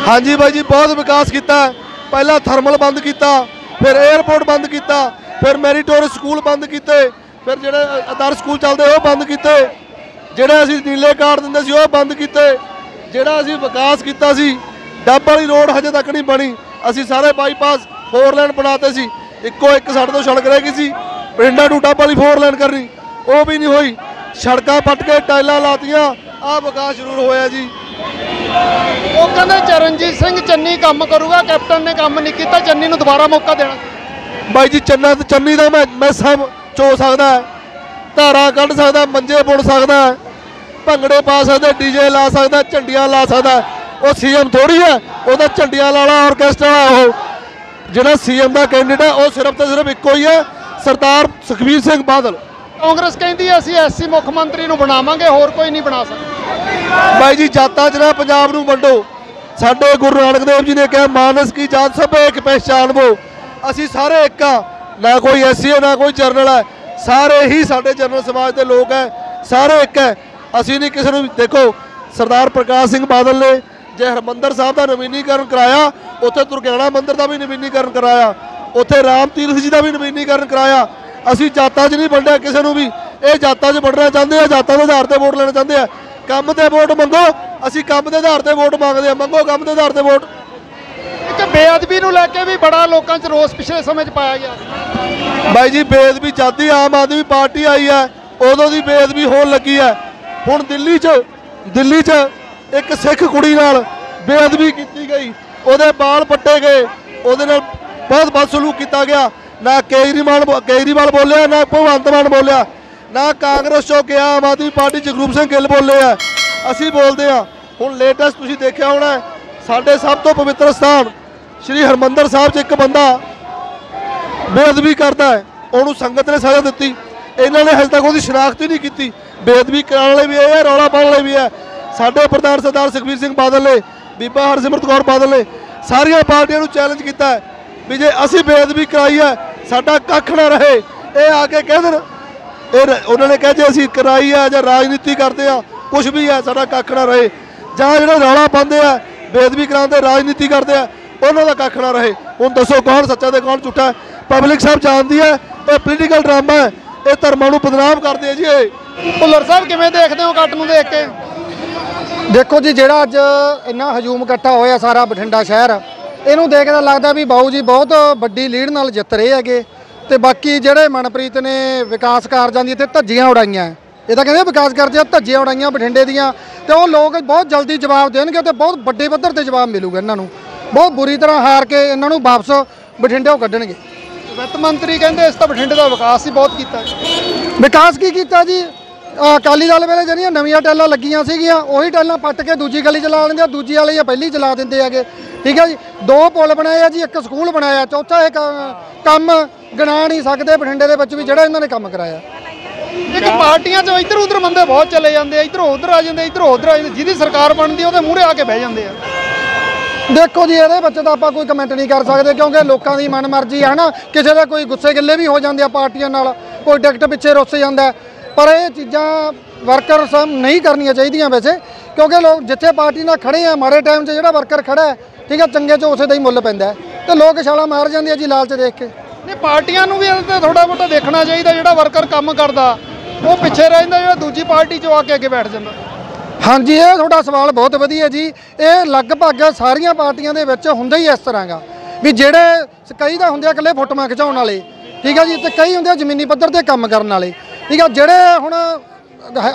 ਹਾਂਜੀ ਬਾਈ ਜੀ ਬਹੁਤ ਵਿਕਾਸ ਕੀਤਾ। ਪਹਿਲਾਂ ਥਰਮਲ ਬੰਦ ਕੀਤਾ। ਫਿਰ 에어ਪੋਰਟ ਬੰਦ ਕੀਤਾ, ਫਿਰ ਮੈਰੀਟੋਰ ਸਕੂਲ ਬੰਦ ਕੀਤੇ, ਫਿਰ ਜਿਹੜੇ ਆਦਰਸ਼ ਸਕੂਲ ਚੱਲਦੇ ਉਹ ਬੰਦ ਕੀਤੇ, ਜਿਹੜੇ ਅਸੀਂ ਨੀਲੇ ਕਾਰਡ ਦਿੰਦੇ ਸੀ ਉਹ ਬੰਦ ਕੀਤੇ, ਜਿਹੜਾ ਅਸੀਂ ਵਿਕਾਸ ਕੀਤਾ ਸੀ, ਡੱਬ ਵਾਲੀ ਰੋਡ ਹਜੇ ਤੱਕ ਨਹੀਂ ਬਣੀ, ਅਸੀਂ ਸਾਰੇ ਬਾਈਪਾਸ ਫੋਰ ਲਾਈਨ ਬਣਾਤੇ ਸੀ, ਇੱਕੋ ਇੱਕ ਸਾਡੇ ਤੋਂ ਸੜਕ ਰਹਿ ਗਈ ਸੀ ਬਰਿੰਡਾ ਟੂ ਡੱਬ ਵਾਲੀ ਫੋਰ ਲਾਈਨ ਕਰਨੀ, ਉਹ ਵੀ ਨਹੀਂ ਹੋਈ, ਸੜਕਾਂ ਪੱਟ ਕੇ ਟਾਈਲਾਂ ਲਾਤੀਆਂ, ਆਹ ਵਿਕਾਸ ਜ਼ਰੂਰ ਹੋਇਆ ਜੀ। ਉਹ ਕਹਿੰਦੇ ਚਰਨਜੀਤ ਸਿੰਘ ਚੰਨੀ ਕੰਮ ਕਰੂਗਾ ਕੈਪਟਨ ਨੇ ਕੰਮ ਨਹੀਂ ਕੀਤਾ ਚੰਨੀ ਨੂੰ ਦੁਬਾਰਾ ਮੌਕਾ ਦੇਣਾ। ਬਾਈ ਜੀ ਚੰਨਾ ਤੇ ਚੰਨੀ ਦਾ ਮੈਂ ਮੈਂ ਸਭ ਚੋ ਸਕਦਾ। ਧਾਰਾਂ ਕੱਢ ਸਕਦਾ ਮੰਜੇ ਬੁਣ ਸਕਦਾ ਭੰਗੜੇ ਪਾ ਸਕਦਾ ਡੀਜੇ ਲਾ ਸਕਦਾ ਝੰਡੀਆਂ ਲਾ ਸਕਦਾ ਉਹ ਸੀਐਮ ਥੋੜੀ ਹੈ ਉਹਦਾ ਝੰਡੀਆਂ ਵਾਲਾ ਆਰਕੈਸਟਰਾ ਉਹ। ਜਿਹੜਾ ਸੀਐਮ ਦਾ ਕੈਂਡੀਡੇਟ ਹੈ ਉਹ ਸਿਰਫ ਤੇ ਸਿਰਫ ਇੱਕੋ ਹੀ ਹੈ ਸਰਦਾਰ ਸੁਖਬੀਰ ਸਿੰਘ ਬਾਦਲ। ਕਾਂਗਰਸ ਕਹਿੰਦੀ ਹੈ ਅਸੀਂ ਐਸਸੀ ਮੁੱਖ ਮੰਤਰੀ ਨੂੰ ਬਣਾਵਾਂਗੇ ਹੋਰ ਕੋਈ ਨਹੀਂ ਬਣਾ ਸਕਦਾ। ਬਾਈ ਜੀ, ਜਾਤਾਂ 'ਚ ਨਾ ਪੰਜਾਬ ਨੂੰ ਵੰਡੋ। ਸਾਡੇ ਗੁਰੂ ਨਾਨਕ ਦੇਵ ਜੀ ਨੇ ਕਿਹਾ, ਮਾਨਸ ਕੀ ਜਾਤ ਸਭ ਇੱਕ ਪਹਿਚਾਨ ਵੋ। ਅਸੀਂ ਸਾਰੇ ਇੱਕ ਆ। ਨਾ ਕੋਈ ਐਸੀ ਹੈ, ਨਾ ਕੋਈ ਜਰਨਲ ਹੈ। ਸਾਰੇ ਹੀ ਸਾਡੇ ਜਰਨਲ ਸਮਾਜ ਦੇ ਲੋਕ ਹੈ। ਸਾਰੇ ਇੱਕ ਹੈ। ਅਸੀਂ ਨਹੀਂ ਕਿਸੇ ਨੂੰ ਦੇਖੋ, ਸਰਦਾਰ ਪ੍ਰਕਾਸ਼ ਸਿੰਘ ਬਾਦਲ ਨੇ ਜੇ ਹਰਮੰਦਰ ਸਾਹਿਬ ਦਾ ਨਵੀਨੀਕਰਨ ਕਰਾਇਆ, ਉੱਥੇ ਦੁਰਗਿਆਣਾ ਮੰਦਿਰ ਦਾ ਵੀ ਨਵੀਨੀਕਰਨ ਕਰਾਇਆ, ਉੱਥੇ ਰਾਮ ਤੀਰਥ ਜੀ ਦਾ ਵੀ ਨਵੀਨੀਕਰਨ ਕਰਾਇਆ, ਅਸੀਂ ਜਾਤਾਂ 'ਚ ਨਹੀਂ ਵੰਡਿਆ ਕਿਸੇ ਨੂੰ ਵੀ। ਇਹ ਜਾਤਾਂ 'ਚ ਵੰਡਣਾ ਚਾਹੁੰਦੇ ਆ, ਜਾਤਾਂ ਦੇ ਆਧਾਰ ਤੇ ਵੋਟ ਲੈਣਾ ਚਾਹੁੰਦੇ ਆ। ਕੰਮ ਤੇ ਵੋਟ ਮੰਗੋ ਅਸੀਂ ਕੰਮ ਦੇ ਆਧਾਰ ਤੇ ਵੋਟ ਮੰਗਦੇ ਆ ਮੰਗੋ ਕੰਮ ਦੇ ਆਧਾਰ ਤੇ ਵੋਟ। ਇੱਕ ਬੇਅਦਬੀ ਨੂੰ ਲੈ ਕੇ ਵੀ ਬੜਾ ਲੋਕਾਂ 'ਚ ਰੋਸ ਪਿਛਲੇ ਸਮੇਂ 'ਚ ਪਾਇਆ ਗਿਆ। ਬਾਈ ਜੀ ਬੇਅਦਬੀ ਜਾਦੀ ਆਮ ਆਦਮੀ ਪਾਰਟੀ ਆਈ ਹੈ ਉਦੋਂ ਦੀ ਬੇਅਦਬੀ ਹੋਣ ਲੱਗੀ ਹੈ। ਹੁਣ ਦਿੱਲੀ 'ਚ ਦਿੱਲੀ 'ਚ ਇੱਕ ਸਿੱਖ ਕੁੜੀ ਨਾਲ ਬੇਅਦਬੀ ਕੀਤੀ ਗਈ। ਉਹਦੇ ਵਾਲ ਪੱਟੇ ਗਏ। ਉਹਦੇ ਨਾਲ ਬਹੁਤ ਬਦਸਲੂਕ ਕੀਤਾ ਗਿਆ। ਨਾ ਕੇਜਰੀਵਾਲ ਕੇਜਰੀਵਾਲ ਬੋਲਿਆ ਨਾ ਭਗਵੰਤ ਮਾਨ ਬੋਲਿਆ। ਨਾ ਕਾਂਗਰਸ ਚੋਂ ਗਿਆ ਆਮ ਆਦਮੀ ਪਾਰਟੀ ਜਗਰੂਪ ਸਿੰਘ ਗਿੱਲ ਬੋਲੇ ਆ। ਅਸੀਂ ਬੋਲਦੇ ਆ। ਹੁਣ ਲੇਟੈਸਟ ਤੁਸੀਂ ਦੇਖਿਆ ਹੋਣਾ ਸਾਡੇ ਸਭ ਤੋਂ ਪਵਿੱਤਰ ਸਥਾਨ ਸ੍ਰੀ ਹਰਮੰਦਰ ਸਾਹਿਬ 'ਚ ਇੱਕ ਬੰਦਾ ਬੇਅਦਬੀ ਕਰਦਾ ਹੈ। ਉਹਨੂੰ ਸੰਗਤ ਨੇ ਸਜ਼ਾ ਦਿੱਤੀ। ਇਹਨਾਂ ਨੇ ਹਜੇ ਤੱਕ ਉਹਦੀ ਸ਼ਨਾਖਤ ਹੀ ਨਹੀਂ ਕੀਤੀ। ਬੇਅਦਬੀ ਕਰਾਉਣ ਵਾਲੇ ਵੀ ਇਹ ਹੈ ਰੌਲਾ ਪਾਉਣ ਵਾਲੇ ਵੀ ਹੈ ਸਾਡੇ ਪ੍ਰਧਾਨ ਸਰਦਾਰ ਸੁਖਬੀਰ ਸਿੰਘ ਬਾਦਲ ਨੇ, ਬੀਬਾ ਹਰਸਿਮਰਤ ਕੌਰ ਬਾਦਲ ਨੇ ਸਾਰੀਆਂ ਪਾਰਟੀਆਂ ਨੂੰ ਚੈਲੰਜ ਕੀਤਾ ਵੀ ਜੇ ਅਸੀਂ ਬੇਅਦਬੀ ਕਰਾਈ ਹੈ, ਸਾਡਾ ਕੱਖ ਨਾ ਰਹੇ। ਇਹ ਆ ਕੇ ਕਹਿ ਦੇਣ ਇਹ ਰ- ਉਹਨਾਂ ਨੇ ਕਿਹਾ ਜੇ ਅਸੀਂ ਕਰਾਈ ਹੈ ਜਾਂ ਰਾਜਨੀਤੀ ਕਰਦੇ ਆ ਕੁਝ ਵੀ ਹੈ ਸਾਡਾ ਕੱਖ ਨਾ ਰਹੇ। ਜਾਂ ਜਿਹੜਾ ਰੌਲਾ ਪਾਉਂਦੇ ਆ, ਬੇਅਦਬੀ ਕਰਾਉਂਦੇ, ਰਾਜਨੀਤੀ ਕਰਦੇ ਆ, ਉਹਨਾਂ ਦਾ ਕੱਖ ਨਾ ਰਹੇ। ਹੁਣ ਦੱਸੋ ਕੌਣ ਸੱਚਾ ਤੇ ਕੌਣ ਝੂਠਾ ਪਬਲਿਕ ਸਭ ਜਾਣਦੀ ਹੈ, ਇਹ ਪੋਲੀਟੀਕਲ ਡਰਾਮਾ ਹੈ। ਇਹ ਧਰਮਾਂ ਨੂੰ ਬਦਨਾਮ ਕਰਦੇ ਆ ਜੀ ਇਹ। ਭੁੱਲਰ ਸਾਹਿਬ ਕਿਵੇਂ ਦੇਖਦੇ ਹੋ ਕੱਟ ਨੂੰ ਦੇਖ ਕੇ? ਦੇਖੋ ਜੀ, ਜਿਹੜਾ ਅੱਜ ਇੰਨਾ ਹਜੂਮ ਇਕੱਠਾ ਹੋਇਆ ਸਾਰਾ ਬਠਿੰਡਾ ਸ਼ਹਿਰ, ਇਹਨੂੰ ਦੇਖ ਕੇ ਲੱਗਦਾ ਵੀ ਬਾਊ ਜੀ ਬਹੁਤ ਵੱਡੀ ਲੀਡ ਨਾਲ ਜਿੱਤ ਰਹੇ ਹੈਗੇ। ਤੇ ਬਾਕੀ ਜਿਹੜੇ ਮਨਪ੍ਰੀਤ ਨੇ ਵਿਕਾਸ ਕਾਰਜਾਂ ਦੀ ਇੱਥੇ ਧੱਜੀਆਂ ਉਡਾਈਆਂ। ਇਹ ਤਾਂ ਕਹਿੰਦੇ ਵਿਕਾਸ ਕਾਰਜਾਂ ਧੱਜੀਆਂ ਉਡਾਈਆਂ ਬਠਿੰਡੇ ਦੀਆਂ। ਤੇ ਉਹ ਲੋਕ ਬਹੁਤ ਜਲਦੀ ਜਵਾਬ ਦੇਣਗੇ ਤੇ ਬਹੁਤ ਵੱਡੇ ਪੱਧਰ ਤੇ ਜਵਾਬ ਮਿਲੂਗਾ ਇਹਨਾਂ ਨੂੰ। ਬਹੁਤ ਬੁਰੀ ਤਰ੍ਹਾਂ ਹਾਰ ਕੇ ਇਹਨਾਂ ਨੂੰ ਵਾਪਸ ਬਠਿੰਡੇੋਂ ਕੱਢਣਗੇ। ਵਿੱਤ ਮੰਤਰੀ ਕਹਿੰਦੇ ਇਸ ਤਾਂ ਬਠਿੰਡੇ ਦਾ ਵਿਕਾਸ ਹੀ ਬਹੁਤ ਕੀਤਾ ਵਿਕਾਸ ਕੀ ਕੀਤਾ ਜੀ? ਅਕਾਲੀ ਦਲ ਵੇਲੇ ਜਿਹੜੀਆਂ ਨਵੀਆਂ ਟੈਲਾਂ ਲੱਗੀਆਂ ਸੀਗੀਆਂ, ਉਹੀ ਟੈਲਾਂ ਪੱਟ ਕੇ ਦੂਜੀ ਗਲੀ ਚਲਾ ਦਿੰਦੇ ਆ, ਦੂਜੀ ਵਾਲੀ ਆ ਪਹਿਲੀ ਚਲਾ ਦਿੰਦੇ ਹੈਗੇ। ਠੀਕ ਹੈ ਜੀ? ਦੋ ਪੁਲ ਬਣਾਏ ਆ ਜੀ ਇੱਕ ਸਕੂਲ ਬਣਾਇਆ ਚੌਥਾ ਇਹ ਕੰਮ ਗਿਣਾ ਨਹੀਂ ਸਕਦੇ ਬਠਿੰਡੇ ਦੇ ਵਿੱਚ ਵੀ ਜਿਹੜਾ ਇਹਨਾਂ ਨੇ ਕੰਮ ਕਰਾਇਆ। ਇੱਕ ਪਾਰਟੀਆਂ 'ਚ ਇੱਧਰ ਉੱਧਰ ਬੰਦੇ ਬਹੁਤ ਚਲੇ ਜਾਂਦੇ ਆ ਇੱਧਰੋਂ ਉੱਧਰ ਆ ਜਾਂਦੇ ਇੱਧਰੋਂ ਉੱਧਰ ਆ ਜਾਂਦੇ ਜਿਹਦੀ ਸਰਕਾਰ ਬਣਦੀ ਉਹਦੇ ਮੂਹਰੇ ਆ ਕੇ ਬਹਿ ਜਾਂਦੇ ਆ। ਦੇਖੋ ਜੀ ਇਹਦੇ ਵਿੱਚ ਤਾਂ ਆਪਾਂ ਕੋਈ ਕਮੈਂਟ ਨਹੀਂ ਕਰ ਸਕਦੇ ਕਿਉਂਕਿ ਲੋਕਾਂ ਦੀ ਮਨਮਰਜ਼ੀ ਹੈ ਨਾ ਕਿਸੇ ਦੇ ਕੋਈ ਗੁੱਸੇ ਗਿੱਲੇ ਵੀ ਹੋ ਜਾਂਦੇ ਆ ਪਾਰਟੀਆਂ ਨਾਲ ਕੋਈ ਟਿਕਟ ਪਿੱਛੇ ਰੁੱਸ ਜਾਂਦਾ। ਪਰ ਇਹ ਚੀਜ਼ਾਂ ਵਰਕਰ ਸਮ ਨਹੀਂ ਕਰਨੀਆਂ ਚਾਹੀਦੀਆਂ ਵੈਸੇ ਕਿਉਂਕਿ ਲੋਕ ਜਿੱਥੇ ਪਾਰਟੀ ਨਾਲ ਖੜੇ ਆ ਮਾੜੇ ਟਾਈਮ 'ਚ ਜਿਹੜਾ ਵਰਕਰ ਖੜਾ ਹੈ ਠੀਕ ਹੈ ਚੰਗੇ 'ਚ ਉਸੇ ਦਾ ਹੀ ਮੁੱਲ ਪੈਂਦਾ ਹੈ। ਤੇ ਲੋਕ ਛਾਲਾ ਮਾਰ ਜਾਂਦੇ ਆ ਜੀ ਲਾਲਚ ਦੇਖ ਕੇ। ਨਹੀਂ ਪਾਰਟੀਆਂ ਨੂੰ ਵੀ ਇਹਦੇ ਤੇ ਥੋੜਾ ਬਹੁਤਾ ਦੇਖਣਾ ਚਾਹੀਦਾ ਜਿਹੜਾ ਵਰਕਰ ਕੰਮ ਕਰਦਾ। ਉਹ ਪਿੱਛੇ ਰਹਿ ਜਾਂਦਾ ਜਿਹੜਾ ਦੂਜੀ ਪਾਰਟੀ 'ਚ ਆ ਕੇ ਅੱਗੇ ਬੈਠ ਜਾਂਦਾ। ਹਾਂਜੀ ਇਹ ਤੁਹਾਡਾ ਸਵਾਲ ਬਹੁਤ ਵਧੀਆ ਜੀ। ਇਹ ਲਗਭਗ ਸਾਰੀਆਂ ਪਾਰਟੀਆਂ ਦੇ ਵਿੱਚ ਹੁੰਦਾ ਹੀ ਇਸ ਤਰ੍ਹਾਂਗਾ ਵੀ ਜਿਹੜੇ ਕਈ ਤਾਂ ਹੁੰਦੇ ਆ ਇਕੱਲੇ ਫੋਟੋਆਂ ਖਿਚਾਉਣ ਵਾਲੇ ਠੀਕ ਹੈ ਜੀ ਤੇ ਕਈ ਹੁੰਦੇ ਆ ਜ਼ਮੀਨੀ ਪੱਧਰ ਤੇ ਕੰਮ ਕਰਨ ਵਾਲੇ। ਠੀਕ ਆ ਜਿਹੜੇ ਹੁਣ ਹ-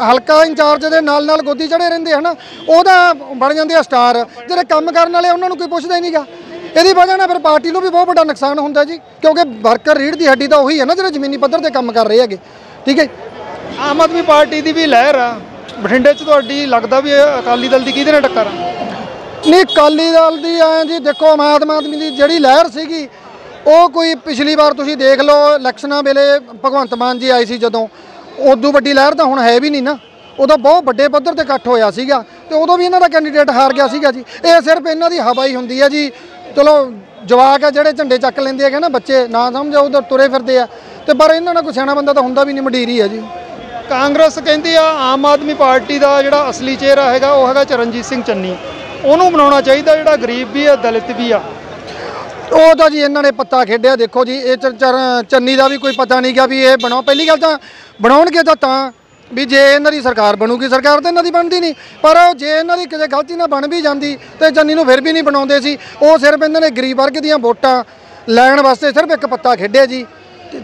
ਹਲਕਾ ਇੰਚਾਰਜ ਦੇ ਨਾਲ ਨਾਲ ਗੋਦੀ ਚੜੇ ਰਹਿੰਦੇ ਹਨ ਉਹਦਾ ਬਣ ਜਾਂਦੇ ਆ ਸਟਾਰ ਜਿਹੜੇ ਕੰਮ ਕਰਨ ਵਾਲੇ ਉਹਨਾਂ ਨੂੰ ਕੋਈ ਪੁੱਛਦਾ ਹੀ ਨਹੀਂਗਾ। ਇਹਦੀ ਵਜ੍ਹਾ ਨਾਲ ਫਿਰ ਪਾਰਟੀ ਨੂੰ ਵੀ ਬਹੁਤ ਵੱਡਾ ਨੁਕਸਾਨ ਹੁੰਦਾ ਜੀ ਕਿਉਂਕਿ ਵਰਕਰ ਰੀੜ ਦੀ ਹੱਡੀ ਤਾਂ ਉਹੀ ਹੈ ਨਾ ਜਿਹੜੇ ਜ਼ਮੀਨੀ ਪੱਧਰ ਤੇ ਕੰਮ ਕਰ ਰਹੇ ਹੈਗੇ ਠੀਕ ਹੈ? ਆਮ ਆਦਮੀ ਪਾਰਟੀ ਦੀ ਵੀ ਲਹਿਰ ਆ ਬਠਿੰਡੇ 'ਚ ਤੁਹਾਡੀ ਲੱਗਦਾ ਵੀ ਅਕਾਲੀ ਦਲ ਦੀ ਕਿਹਦੇ ਨਾਲ ਟੱਕਰ ਆ? ਨਹੀਂ ਅਕਾਲੀ ਦਲ ਦੀ ਐਂ ਜੀ ਦੇਖੋ ਆਮ ਆਦਮੀ ਦੀ ਜਿਹੜੀ ਲਹਿਰ ਸੀਗੀ ਉਹ ਕੋਈ ਪਿਛਲੀ ਵਾਰ ਤੁਸੀਂ ਦੇਖ ਲਓ ਇਲੈਕਸ਼ਨਾਂ ਵੇਲੇ ਭਗਵੰਤ ਮਾਨ ਜੀ ਆਏ ਸੀ ਜਦੋਂ ਉਦੋਂ ਵੱਡੀ ਲਹਿਰ ਤਾਂ ਹੁਣ ਹੈ ਵੀ ਨਹੀਂ ਨਾ। ਉਦੋਂ ਬਹੁਤ ਵੱਡੇ ਪੱਧਰ ਤੇ ਇਕੱਠ ਹੋਇਆ ਸੀਗਾ ਤੇ ਉਦੋਂ ਵੀ ਇਹਨਾਂ ਦਾ ਕੈਂਡੀਡੇਟ ਹਾਰ ਗਿਆ ਸੀਗਾ ਜੀ। ਇਹ ਸਿਰਫ ਇਹਨਾਂ ਦੀ ਹਵਾ ਹੀ ਹੁੰਦੀ ਹੈ ਜੀ। ਚਲੋ, ਜਵਾਕ ਆ ਜਿਹੜੇ ਝੰਡੇ ਚੱਕ ਲੈਂਦੇ ਹੈਗੇ ਨਾ ਬੱਚੇ, ਨਾ ਸਮਝੋ ਉਧਰ ਤੁਰੇ ਫਿਰਦੇ ਆ। ਤੇ ਪਰ ਇਹਨਾਂ ਨਾਲ ਕੋਈ ਸਿਆਣਾ ਬੰਦਾ ਤਾਂ ਹੁੰਦਾ ਵੀ ਨਹੀਂ, ਮਡੀਰੀ ਹੈ ਜੀ। ਕਾਂਗਰਸ ਕਹਿੰਦੀ ਆ, ਆਮ ਆਦਮੀ ਪਾਰਟੀ ਦਾ ਜਿਹੜਾ ਅਸਲੀ ਚਿਹਰਾ ਹੈਗਾ, ਉਹ ਹੈਗਾ ਚਰਨਜੀਤ ਸਿੰਘ ਚੰਨੀ। ਉਹਨੂੰ ਬਣਾਉਣਾ ਚਾਹੀਦਾ ਜਿਹੜਾ ਗਰੀਬ ਵੀ ਆ, ਦਲਿਤ ਵੀ ਆ। ਉਹ ਤਾਂ ਜੀ ਇਹਨਾਂ ਨੇ ਪੱਤਾ ਖੇਡਿਆ, ਦੇਖੋ ਜੀ, ਇਹ ਚਰ- ਚੰਨੀ ਦਾ ਵੀ ਕੋਈ ਪਤਾ ਨਹੀਂ ਗਿਆ ਵੀ ਇਹ ਬਣਾਓ। ਪਹਿਲੀ ਗੱਲ ਤਾਂ ਬਣਾਉਣਗੇ ਤਾਂ ਤਾਂ ਵੀ ਜੇ ਇਹਨਾਂ ਦੀ ਸਰਕਾਰ ਬਣੂਗੀ, ਸਰਕਾਰ ਤਾਂ ਇਹਨਾਂ ਦੀ ਬਣਦੀ ਨਹੀਂ। ਪਰ ਉਹ ਜੇ ਇਹਨਾਂ ਦੀ ਕਿਸੇ ਗਲਤੀ ਨਾਲ ਬਣ ਵੀ ਜਾਂਦੀ ਤੇ ਚੰਨੀ ਨੂੰ ਫਿਰ ਵੀ ਨਹੀਂ ਬਣਾਉਂਦੇ ਸੀ, ਉਹ ਸਿਰਫ ਇਹਨਾਂ ਨੇ ਗਰੀਬ ਵਰਗ ਦੀਆਂ ਵੋਟਾਂ ਲੈਣ ਵਾਸਤੇ ਸਿਰਫ ਇੱਕ ਪੱਤਾ ਖੇਡਿਆ ਜੀ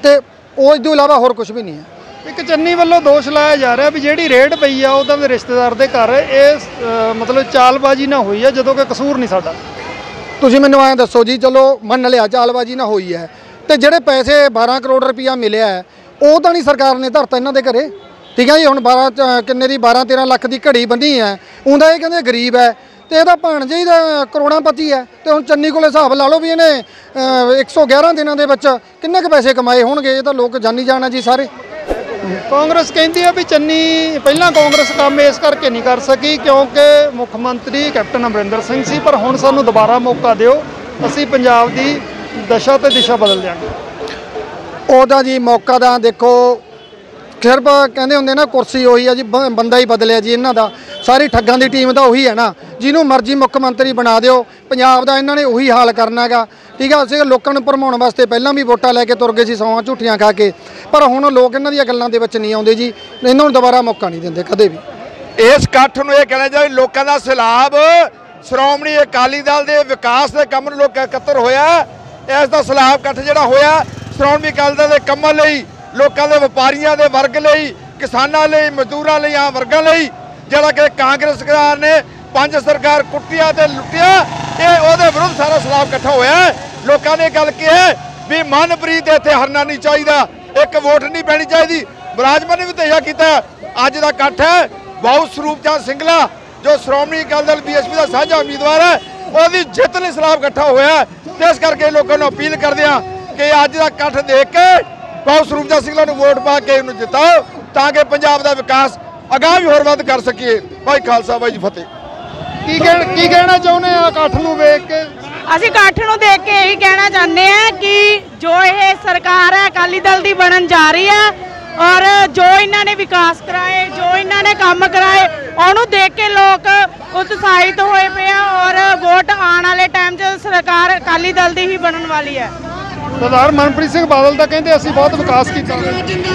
ਤੇ- ਉਹ ਇਸ ਤੋਂ ਇਲਾਵਾ ਹੋਰ ਕੁਝ ਵੀ ਨਹੀਂ ਹੈ। ਇੱਕ ਚੰਨੀ ਵੱਲੋਂ ਦੋਸ਼ ਲਾਇਆ ਜਾ ਰਿਹਾ ਵੀ ਜਿਹੜੀ ਰੇਡ ਪਈ ਆ ਉਹਦਾ ਦੇ ਰਿਸ਼ਤੇਦਾਰ ਦੇ ਘਰ, ਇਹ ਮਤਲਬ ਚਾਲਬਾਜ਼ੀ ਨਾ ਹੋਈ ਆ, ਜਦੋਂ ਕਿ ਕਸੂਰ ਨਹੀਂ ਸਾਡਾ। ਤੁਸੀਂ ਮੈਨੂੰ ਐਂ ਦੱਸੋ ਜੀ ਚਲੋ ਮੰਨ ਲਿਆ ਚਾਲਬਾਜੀ ਨਾ ਹੋਈ ਹੈ ਤੇ ਜਿਹੜੇ ਪੈਸੇ 12 ਕਰੋੜ ਰੁਪਇਆ ਮਿਲਿਆ ਹੈ ਉਹ ਤਾਂ ਨਹੀਂ ਸਰਕਾਰ ਨੇ ਧਰਤਾ ਇਹਨਾਂ ਦੇ ਘਰੇ? ਠੀਕ ਹੈ ਜੀ ਹੁਣ 12 ਚ- ਕਿੰਨੇ ਦੀ 12 13 ਲੱਖ ਦੀ ਘੜੀ ਬੰਨੀ ਹੈ ਉਹਦਾ ਇਹ ਕਹਿੰਦੇ ਗਰੀਬ ਹੈ ਤੇ ਇਹਦਾ ਭਾਣਜਾ ਹੀ ਦਾ ਕਰੋੜਾਪਤੀ ਹੈ ਤੇ ਹੁਣ ਚੰਨੀ ਕੋਲ ਹਿਸਾਬ ਲਾ ਲਓ ਵੀ ਇਹਨੇ ਅਹ, 111 ਦਿਨਾਂ ਦੇ ਵਿੱਚ ਕਿੰਨੇ ਕੁ ਪੈਸੇ ਕਮਾਏ ਹੋਣਗੇ ਇਹ ਤਾਂ ਲੋਕ ਜਾਣੀ ਜਾਣਾ ਜੀ ਸਾਰੇ। ਕਾਂਗਰਸ ਕਹਿੰਦੀ ਆ ਵੀ ਚੰਨੀ, ਪਹਿਲਾਂ ਕਾਂਗਰਸ ਕੰਮ ਇਸ ਕਰਕੇ ਨਹੀਂ ਕਰ ਸਕੀ ਕਿਉਂਕਿ ਮੁੱਖ ਮੰਤਰੀ ਕੈਪਟਨ ਅਮਰਿੰਦਰ ਸਿੰਘ ਸੀ, ਪਰ ਹੁਣ ਸਾਨੂੰ ਦੁਬਾਰਾ ਮੌਕਾ ਦਿਓ, ਅਸੀਂ ਪੰਜਾਬ ਦੀ ਦਸ਼ਾ ਤੇ ਦਿਸ਼ਾ ਬਦਲ ਦਿਆਂਗੇ। ਉਹਦਾ ਜੀ ਮੌਕਾ ਦਾ ਦੇਖੋ ਸਿਰਫ ਕਹਿੰਦੇ ਹੁੰਦੇ ਨਾ, ਕੁਰਸੀ ਉਹੀ ਆ ਜੀ, ਬ- ਬੰਦਾ ਹੀ ਬਦਲਿਆ ਜੀ ਇਹਨਾਂ ਦਾ। ਸਾਰੀ ਠੱਗਾਂ ਦੀ ਟੀਮ ਤਾਂ ਉਹੀ ਹੈ ਨਾ। ਜਿਹਨੂੰ ਮਰਜ਼ੀ ਮੁੱਖ ਮੰਤਰੀ ਬਣਾ ਦਿਓ, ਪੰਜਾਬ ਦਾ ਇਹਨਾਂ ਨੇ ਉਹੀ ਹਾਲ ਕਰਨਾ ਹੈਗਾ। ਠੀਕ ਆ, ਅਸੀਂ ਲੋਕਾਂ ਨੂੰ ਭਰਮਾਉਣ ਵਾਸਤੇ ਪਹਿਲਾਂ ਵੀ ਵੋਟਾਂ ਲੈ ਕੇ ਤੁਰ ਗਏ ਸੀ ਸੌਆਂ ਝੂਠੀਆਂ ਖਾ ਕੇ। ਪਰ ਹੁਣ ਲੋਕ ਇਹਨਾਂ ਦੀਆਂ ਗੱਲਾਂ ਦੇ ਵਿੱਚ ਨਹੀਂ ਆਉਂਦੇ ਜੀ। ਇਹਨਾਂ ਨੂੰ ਦੁਬਾਰਾ ਮੌਕਾ ਨਹੀਂ ਦਿੰਦੇ, ਕਦੇ ਵੀ। ਇਸ ਇਕੱਠ ਨੂੰ ਇਹ ਕਹਿਣਾ ਚਾਹੀਦਾ ਲੋਕਾਂ ਦਾ ਸਲਾਬ, ਸ਼੍ਰੋਮਣੀ ਅਕਾਲੀ ਦਲ ਦੇ ਵਿਕਾਸ ਦੇ ਕੰਮ ਨੂੰ ਲੋਕ ਇਕੱਤਰ ਹੋਇਆ। ਇਸ ਦਾ ਸਲਾਬ ਇਕੱਠ ਜਿਹੜਾ ਹੋਇਆ, ਸ਼੍ਰੋਮਣੀ ਅਕਾਲੀ ਦਲ ਦੇ ਕੰਮਾਂ ਲਈ ਲੋਕਾਂ ਦੇ ਵਪਾਰੀਆਂ ਦੇ ਵਰਗ ਲਈ, ਕਿਸਾਨਾਂ ਲਈ, ਮਜ਼ਦੂਰਾਂ ਲਈ, ਆਮ ਵਰਗਾਂ ਲਈ, ਜਿਹੜਾ ਕਿ ਕਾਂਗਰਸ ਸਰਕਾਰ ਨੇ ਪੰਜ ਸਰਕਾਰ ਕੁੱਟਿਆ ਤੇ ਲੁੱਟਿਆ, ਇਹ ਉਹਦੇ ਵਿਰੁੱਧ ਸਾਰਾ ਸਲਾਬ ਇਕੱਠਾ ਹੋਇਆ ਲੋਕਾਂ ਨੇ ਗੱਲ ਕਿਹਾ ਵੀ ਮਨਪ੍ਰੀਤ ਇੱਥੇ ਹਰਨਾ ਨਹੀਂ ਚਾਹੀਦਾ, ਇੱਕ ਵੋਟ ਨਹੀਂ ਪੈਣੀ ਚਾਹੀਦੀ। ਮੁਲਾਜ਼ਮਾਂ ਨੇ ਵੀ ਤੇਜਾ ਕੀਤਾ, ਅੱਜ ਦਾ ਇਕੱਠ ਹੈ ਬਾਉ ਸਰੂਪ ਚੰਦ ਸਿੰਗਲਾ, ਜੋ ਸ਼੍ਰੋਮਣੀ ਅਕਾਲੀ ਦਲ, ਬੀਐਸਪੀ ਦਾ ਸਾਂਝਾ ਉਮੀਦਵਾਰ ਹੈ, ਉਹਦੀ ਜਿੱਤ ਲਈ ਸਲਾਬ ਇਕੱਠਾ ਹੋਇਆ ਤੇ ਇਸ ਕਰਕੇ ਲੋਕਾਂ ਨੂੰ ਅਪੀਲ ਕਰਦੇ ਆ ਕਿ ਅੱਜ ਦਾ ਇਕੱਠ ਦੇਖ ਕੇ ਬਾਉ ਸਰੂਪ ਚੰਦ ਸਿੰਗਲਾ ਨੂੰ ਵੋਟ ਪਾ ਕੇ ਇਹਨੂੰ ਜਿਤਾਓ ਤਾਂ ਕਿ ਪੰਜਾਬ ਦਾ ਵਿਕਾਸ ਅਗਾਂਹ ਵੀ ਹੋਰ ਵੱਧ ਕਰ ਸਕੀਏ। ਭਾਈ ਖਾਲਸਾ ਭਾਈ ਜੀ ਫਤਿਹ। ਕੀ ਕਹਿਣ ਕੀ ਕਹਿਣਾ ਚਾਹੁੰਦੇ ਆ ਇਕੱਠ ਨੂੰ ਵੇਖ ਕੇ? ਅਸੀਂ ਇਕੱਠ ਨੂੰ ਦੇਖ ਕੇ ਇਹੀ ਕਹਿਣਾ ਚਾਹੁੰਦੇ ਆ ਕਿ ਜੋ ਇਹ ਸਰਕਾਰ ਹੈ ਅਕਾਲੀ ਦਲ ਦੀ ਬਣਨ ਜਾ ਰਹੀ ਹੈ ਔਰ ਜੋ ਇਹਨਾਂ ਨੇ ਵਿਕਾਸ ਕਰਾਏ ਜੋ ਇਹਨਾਂ ਨੇ ਕੰਮ ਕਰਾਏ ਉਹਨੂੰ ਦੇਖ ਕੇ ਲੋਕ ਉਤਸ਼ਾਹਿਤ ਹੋਏ ਪਏ ਆ ਔਰ ਵੋਟ ਆਉਣ ਵਾਲੇ ਟਾਈਮ 'ਚ ਸਰਕਾਰ ਅਕਾਲੀ ਦਲ ਦੀ ਹੀ ਬਣਨ ਵਾਲੀ ਹੈ। ਸਰਦਾਰ ਮਨਪ੍ਰੀਤ ਸਿੰਘ ਬਾਦਲ ਤਾਂ ਕਹਿੰਦੇ ਅਸੀਂ ਬਹੁਤ ਵਿਕਾਸ ਕੀਤਾ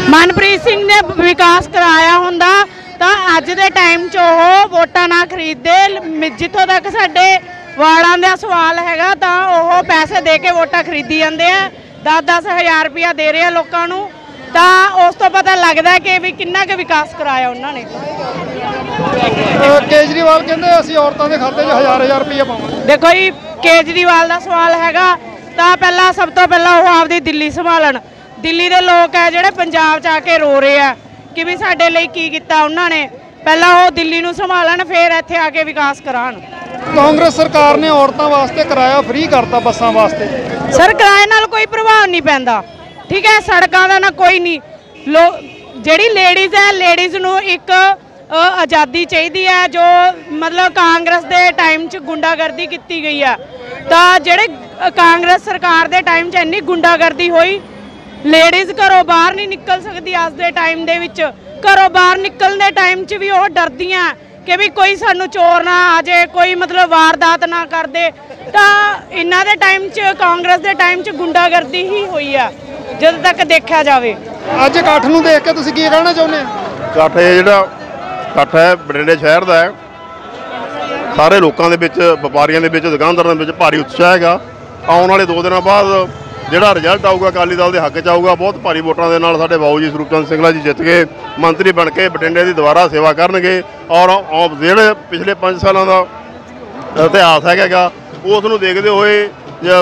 ਮਨਪ੍ਰੀਤ ਸਿੰਘ ਨੇ ਵਿਕਾਸ ਕਰਾਇਆ ਹੁੰਦਾ ਤਾਂ ਅੱਜ ਦੇ ਟਾਈਮ 'ਚ ਉਹ ਵੋਟਾਂ ਨਾ ਖਰੀਦਦੇ। ਜਿੱਥੋਂ ਤੱਕ ਸਾਡੇ ਵਾਰਡਾਂ ਦਾ ਸਵਾਲ ਹੈਗਾ ਤਾਂ ਉਹ ਪੈਸੇ ਦੇ ਕੇ ਵੋਟਾਂ ਖਰੀਦੀ ਜਾਂਦੇ ਆ। 10-10 ਹਜ਼ਾਰ ਰੁਪਇਆ ਦੇ ਰਹੇ ਆ ਲੋਕਾਂ ਨੂੰ। ਤਾਂ ਉਸ ਤੋਂ ਪਤਾ ਲੱਗਦਾ ਕਿ ਵੀ ਕਿੰਨਾ ਕੁ ਵਿਕਾਸ ਕਰਾਇਆ ਉਹਨਾਂ ਨੇ। ਕੇਜਰੀਵਾਲ ਕਹਿੰਦੇ ਅਸੀਂ ਔਰਤਾਂ ਦੇ ਖਾਤੇ 'ਚ ਹਜ਼ਾਰ ਹਜ਼ਾਰ ਰੁਪਏ ਪਾਵਾਂਗੇ। ਦੇਖੋ ਜੀ ਕੇਜਰੀਵਾਲ ਦਾ ਸਵਾਲ ਹੈਗਾ ਤਾਂ ਪਹਿਲਾਂ ਸਭ ਤੋਂ ਪਹਿਲਾਂ ਉਹ ਆਪਦੀ ਦਿੱਲੀ ਸੰਭਾਲਣ। ਦਿੱਲੀ ਦੇ ਲੋਕ ਹੈ ਜਿਹੜੇ ਪੰਜਾਬ 'ਚ ਆ ਕੇ ਰੋ ਰਹੇ ਆ। ਕਿ ਵੀ ਸਾਡੇ ਲਈ ਕੀ ਕੀਤਾ ਉਹਨਾਂ ਨੇ। ਪਹਿਲਾਂ ਉਹ ਦਿੱਲੀ ਨੂੰ ਸੰਭਾਲਣ ਫਿਰ ਇੱਥੇ ਆ ਕੇ ਵਿਕਾਸ ਕਰਾਉਣ। ਕਾਂਗਰਸ ਸਰਕਾਰ ਨੇ ਔਰਤਾਂ ਵਾਸਤੇ ਕਿਰਾਇਆ ਫ੍ਰੀ ਕਰਤਾ ਬੱਸਾਂ ਵਾਸਤੇ। ਸਰ ਕਿਰਾਏ ਨਾਲ ਕੋਈ ਪ੍ਰਭਾਵ ਨਹੀਂ ਪੈਂਦਾ। ਠੀਕ ਹੈ ਸੜਕਾਂ ਦਾ ਨਾ ਕੋਈ ਨਹੀਂ। ਲੋ ਜਿਹੜੀ ਲੇਡੀਜ਼ ਹੈ ਲੇਡੀਜ਼ ਨੂੰ ਇੱਕ ਆਜ਼ਾਦੀ ਚਾਹੀਦੀ ਹੈ ਜੋ ਮਤਲਬ ਕਾਂਗਰਸ ਦੇ ਟਾਈਮ 'ਚ ਗੁੰਡਾਗਰਦੀ ਕੀਤੀ ਗਈ ਹੈ। ਤਾਂ ਜਿਹੜੇ ਕਾਂਗਰਸ ਸਰਕਾਰ ਦੇ ਟਾਈਮ 'ਚ ਇੰਨੀ ਗੁੰਡਾਗਰਦੀ ਹੋਈ। ਲੇਡੀਜ਼ ਘਰੋਂ ਬਾਹਰ ਨਹੀਂ ਨਿਕਲ ਸਕਦੀ ਅੱਜ ਦੇ ਟਾਈਮ ਦੇ ਵਿੱਚ। ਘਰੋਂ ਬਾਹਰ ਨਿਕਲਣ ਦੇ ਟਾਈਮ 'ਚ ਵੀ ਉਹ ਡਰਦੀਆਂ ਕਿ ਵੀ ਕੋਈ ਸਾਨੂੰ ਚੋਰ ਨਾ ਆ ਜਾਏ ਕੋਈ ਮਤਲਬ ਵਾਰਦਾਤ ਨਾ ਕਰ ਦੇ। ਤਾਂ ਇਹਨਾਂ ਦੇ ਟਾਈਮ 'ਚ ਕਾਂਗਰਸ ਦੇ ਟਾਈਮ 'ਚ ਗੁੰਡਾਗਰਦੀ ਹੀ ਹੋਈ ਆ ਜਦੋਂ ਤੱਕ ਦੇਖਿਆ ਜਾਵੇ। ਅੱਜ ਇਕੱਠ ਨੂੰ ਦੇਖ ਕੇ ਤੁਸੀਂ ਕੀ ਕਹਿਣਾ ਚਾਹੁੰਦੇ ਆ ਇਕੱਠ ਇਹ ਜਿਹੜਾ ਇਕੱਠ ਹੈ ਬਠਿੰਡੇ ਸ਼ਹਿਰ ਦਾ ਹੈ। ਸਾਰੇ ਲੋਕਾਂ ਦੇ ਵਿੱਚ ਵਪਾਰੀਆਂ ਦੇ ਵਿੱਚ ਦੁਕਾਨਦਾਰਾਂ ਦੇ ਵਿੱਚ ਭਾਰੀ ਉਤਸ਼ਾਹ ਹੈਗਾ। ਆਉਣ ਵਾਲੇ 2 ਦਿਨਾਂ ਬਾਅਦ ਜਿਹੜਾ ਰਿਜ਼ਲਟ ਆਊਗਾ ਅਕਾਲੀ ਦਲ ਦੇ ਹੱਕ 'ਚ ਆਊਗਾ, ਬਹੁਤ ਭਾਰੀ ਵੋਟਾਂ ਦੇ ਨਾਲ ਸਾਡੇ ਬਾਊ ਜੀ ਸਰੂਪਚੰਦ ਸਿੰਘਲਾ ਜੀ ਜਿੱਤ ਕੇ ਮੰਤਰੀ ਬਣ ਕੇ ਬਠਿੰਡੇ ਦੀ ਦੁਬਾਰਾ ਸੇਵਾ ਕਰਨਗੇ ਔਰ ਜਿਹੜੇ ਪਿਛਲੇ 5 ਸਾਲਾਂ ਦਾ ਇਤਿਹਾਸ ਹੈਗਾ ਉਸ ਨੂੰ ਦੇਖਦੇ ਹੋਏ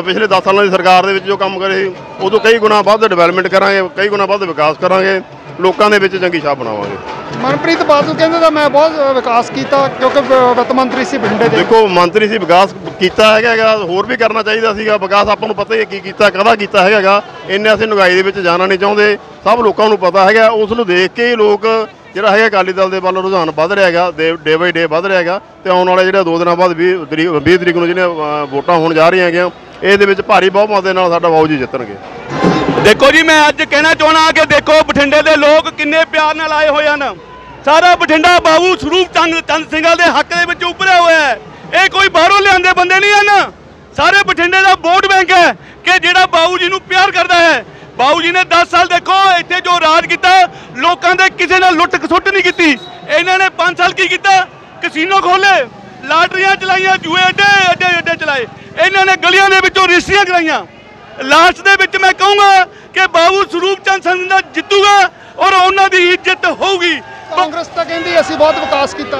ਪਿਛਲੇ 10 ਸਾਲਾਂ ਦੀ ਸਰਕਾਰ ਦੇ ਵਿੱਚ ਜੋ ਕੰਮ ਕਰੇ ਸੀ, ਉਦੋਂ ਕਈ ਗੁਣਾ ਵੱਧ ਡਿਵੈਲਪਮੈਂਟ ਕਰਾਂਗੇ, ਕਈ ਗੁਣਾ ਵੱਧ ਵਿਕਾਸ ਕਰਾਂਗੇ। ਲੋਕਾਂ ਦੇ ਵਿੱਚ ਚੰਗੀ ਛਾਪ ਬਣਾਵਾਂਗੇ। ਮਨਪ੍ਰੀਤ ਬਾਦਲ ਕਹਿੰਦੇ ਤਾਂ ਮੈਂ ਬਹੁਤ ਵਿਕਾਸ ਕੀਤਾ ਕਿਉਂਕਿ ਵਿੱਤ ਮੰਤਰੀ ਸੀ ਬਠਿੰਡੇ ਦੇ। ਦੇਖੋ ਮੰਤਰੀ ਸੀ ਵਿਕਾਸ ਕੀਤਾ ਹੈਗਾ ਗਾ, ਹੋਰ ਵੀ ਕਰਨਾ ਚਾਹੀਦਾ ਸੀਗਾ। ਵਿਕਾਸ ਆਪਾਂ ਨੂੰ ਪਤਾ ਹੀ ਹੈ ਕੀ ਕੀਤਾ ਕਦਾ ਕੀਤਾ ਹੈਗਾਗਾ ਇੰਨੇ ਅਸੀਂ ਨੁਗਾਈ ਦੇ ਵਿੱਚ ਜਾਣਾ ਨਹੀਂ ਚਾਹੁੰਦੇ। ਸਭ ਲੋਕਾਂ ਨੂੰ ਪਤਾ ਹੈਗਾ। ਉਸ ਨੂੰ ਦੇਖ ਕੇ ਹੀ ਲੋਕ ਜਿਹੜਾ ਹੈਗਾ ਅਕਾਲੀ ਦਲ ਦੇ ਵੱਲ ਰੁਝਾਨ ਵੱਧ ਰਿਹਾ ਹੈਗਾ ਡੇ ਬਾਈ ਡੇ ਵੱਧ ਰਿਹਾ ਹੈਗਾ। ਤੇ ਆਉਣ ਵਾਲੇ ਜਿਹੜੇ 2 ਦਿਨਾਂ ਬਾਅਦ 20 ਤਰੀਕ 20 ਤਰੀਕ ਨੂੰ ਜਿਹਨੇ ਅ, ਵੋਟਾਂ ਹੋਣ ਜਾ ਰਹੀਆਂ ਹੈਗੀਆਂ ਇਹਦੇ ਵਿੱਚ ਭਾਰੀ ਬਹੁਮਤ ਦੇ ਨਾਲ ਸਾਡਾ ਬਾਊ ਜੀ ਜਿੱਤਣਗੇ। ਦੇਖੋ ਜੀ, ਮੈਂ ਅੱਜ ਕਹਿਣਾ ਚਾਹਣਾ ਕਿ ਦੇਖੋ, ਬਠਿੰਡੇ ਦੇ ਲੋਕ ਕਿੰਨੇ ਪਿਆਰ ਨਾਲ ਆਏ ਹੋਏ ਹਨ। ਸਾਰਾ ਬਠਿੰਡਾ ਬਾਬੂ ਸਰੂਪ ਚੰਦ ਚੰਦ ਸਿੰਘਾਂ ਦੇ ਹੱਕ ਦੇ ਵਿੱਚ ਉੱਭਰਿਆ ਹੋਇਆ ਹੈ। ਇਹ ਕੋਈ ਬਾਹਰੋਂ ਲਿਆਂਦੇ ਬੰਦੇ ਨਹੀਂ ਹਨ। ਸਾਰੇ ਬਠਿੰਡੇ ਦਾ ਵੋਟ ਬੈਂਕ ਹੈ ਕਿ ਜਿਹੜਾ ਬਾਬੂ ਜੀ ਨੂੰ ਪਿਆਰ ਕਰਦਾ ਹੈ। ਬਾਬੂ ਜੀ ਨੇ 10 ਸਾਲ ਦੇਖੋ, ਇੱਥੇ ਜੋ ਰਾਜ ਕੀਤਾ, ਲੋਕਾਂ ਦੇ ਕਿਸੇ ਨਾਲ ਲੁੱਟ ਖਸੁੱਟ ਨਹੀਂ ਕੀਤੀ। ਇਹਨਾਂ ਨੇ 5 ਸਾਲ ਕੀ ਕੀਤਾ? ਕਸੀਨੋ ਖੋਲੇ ਲਾਟਰੀਆਂ ਚਲਾਈਆਂ, ਜੂਏ ਏਡੇ ਏਡੇ ਏਡੇ ਚਲਾਏ। ਇਹਨਾਂ ਨੇ ਗਲੀਆਂ ਦੇ ਵਿੱਚੋਂ ਰਿਸ਼ਤੀਆਂ ਕਰਾਈਆਂ ਲਾਸਟ ਦੇ ਵਿੱਚ ਮੈਂ ਕਹੂੰਗਾ ਕਿ ਬਾਬੂ ਸਰੂਪ ਚੰਦ ਸਿੰਘ ਦਾ ਜਿੱਤੂਗਾ ਔਰ ਉਹਨਾਂ ਦੀ ਇੱਜ਼ਤ ਹੋਊਗੀ। ਕਾਂਗਰਸ ਤਾਂ ਕਹਿੰਦੀ ਅਸੀਂ ਬਹੁਤ ਵਿਕਾਸ ਕੀਤਾ।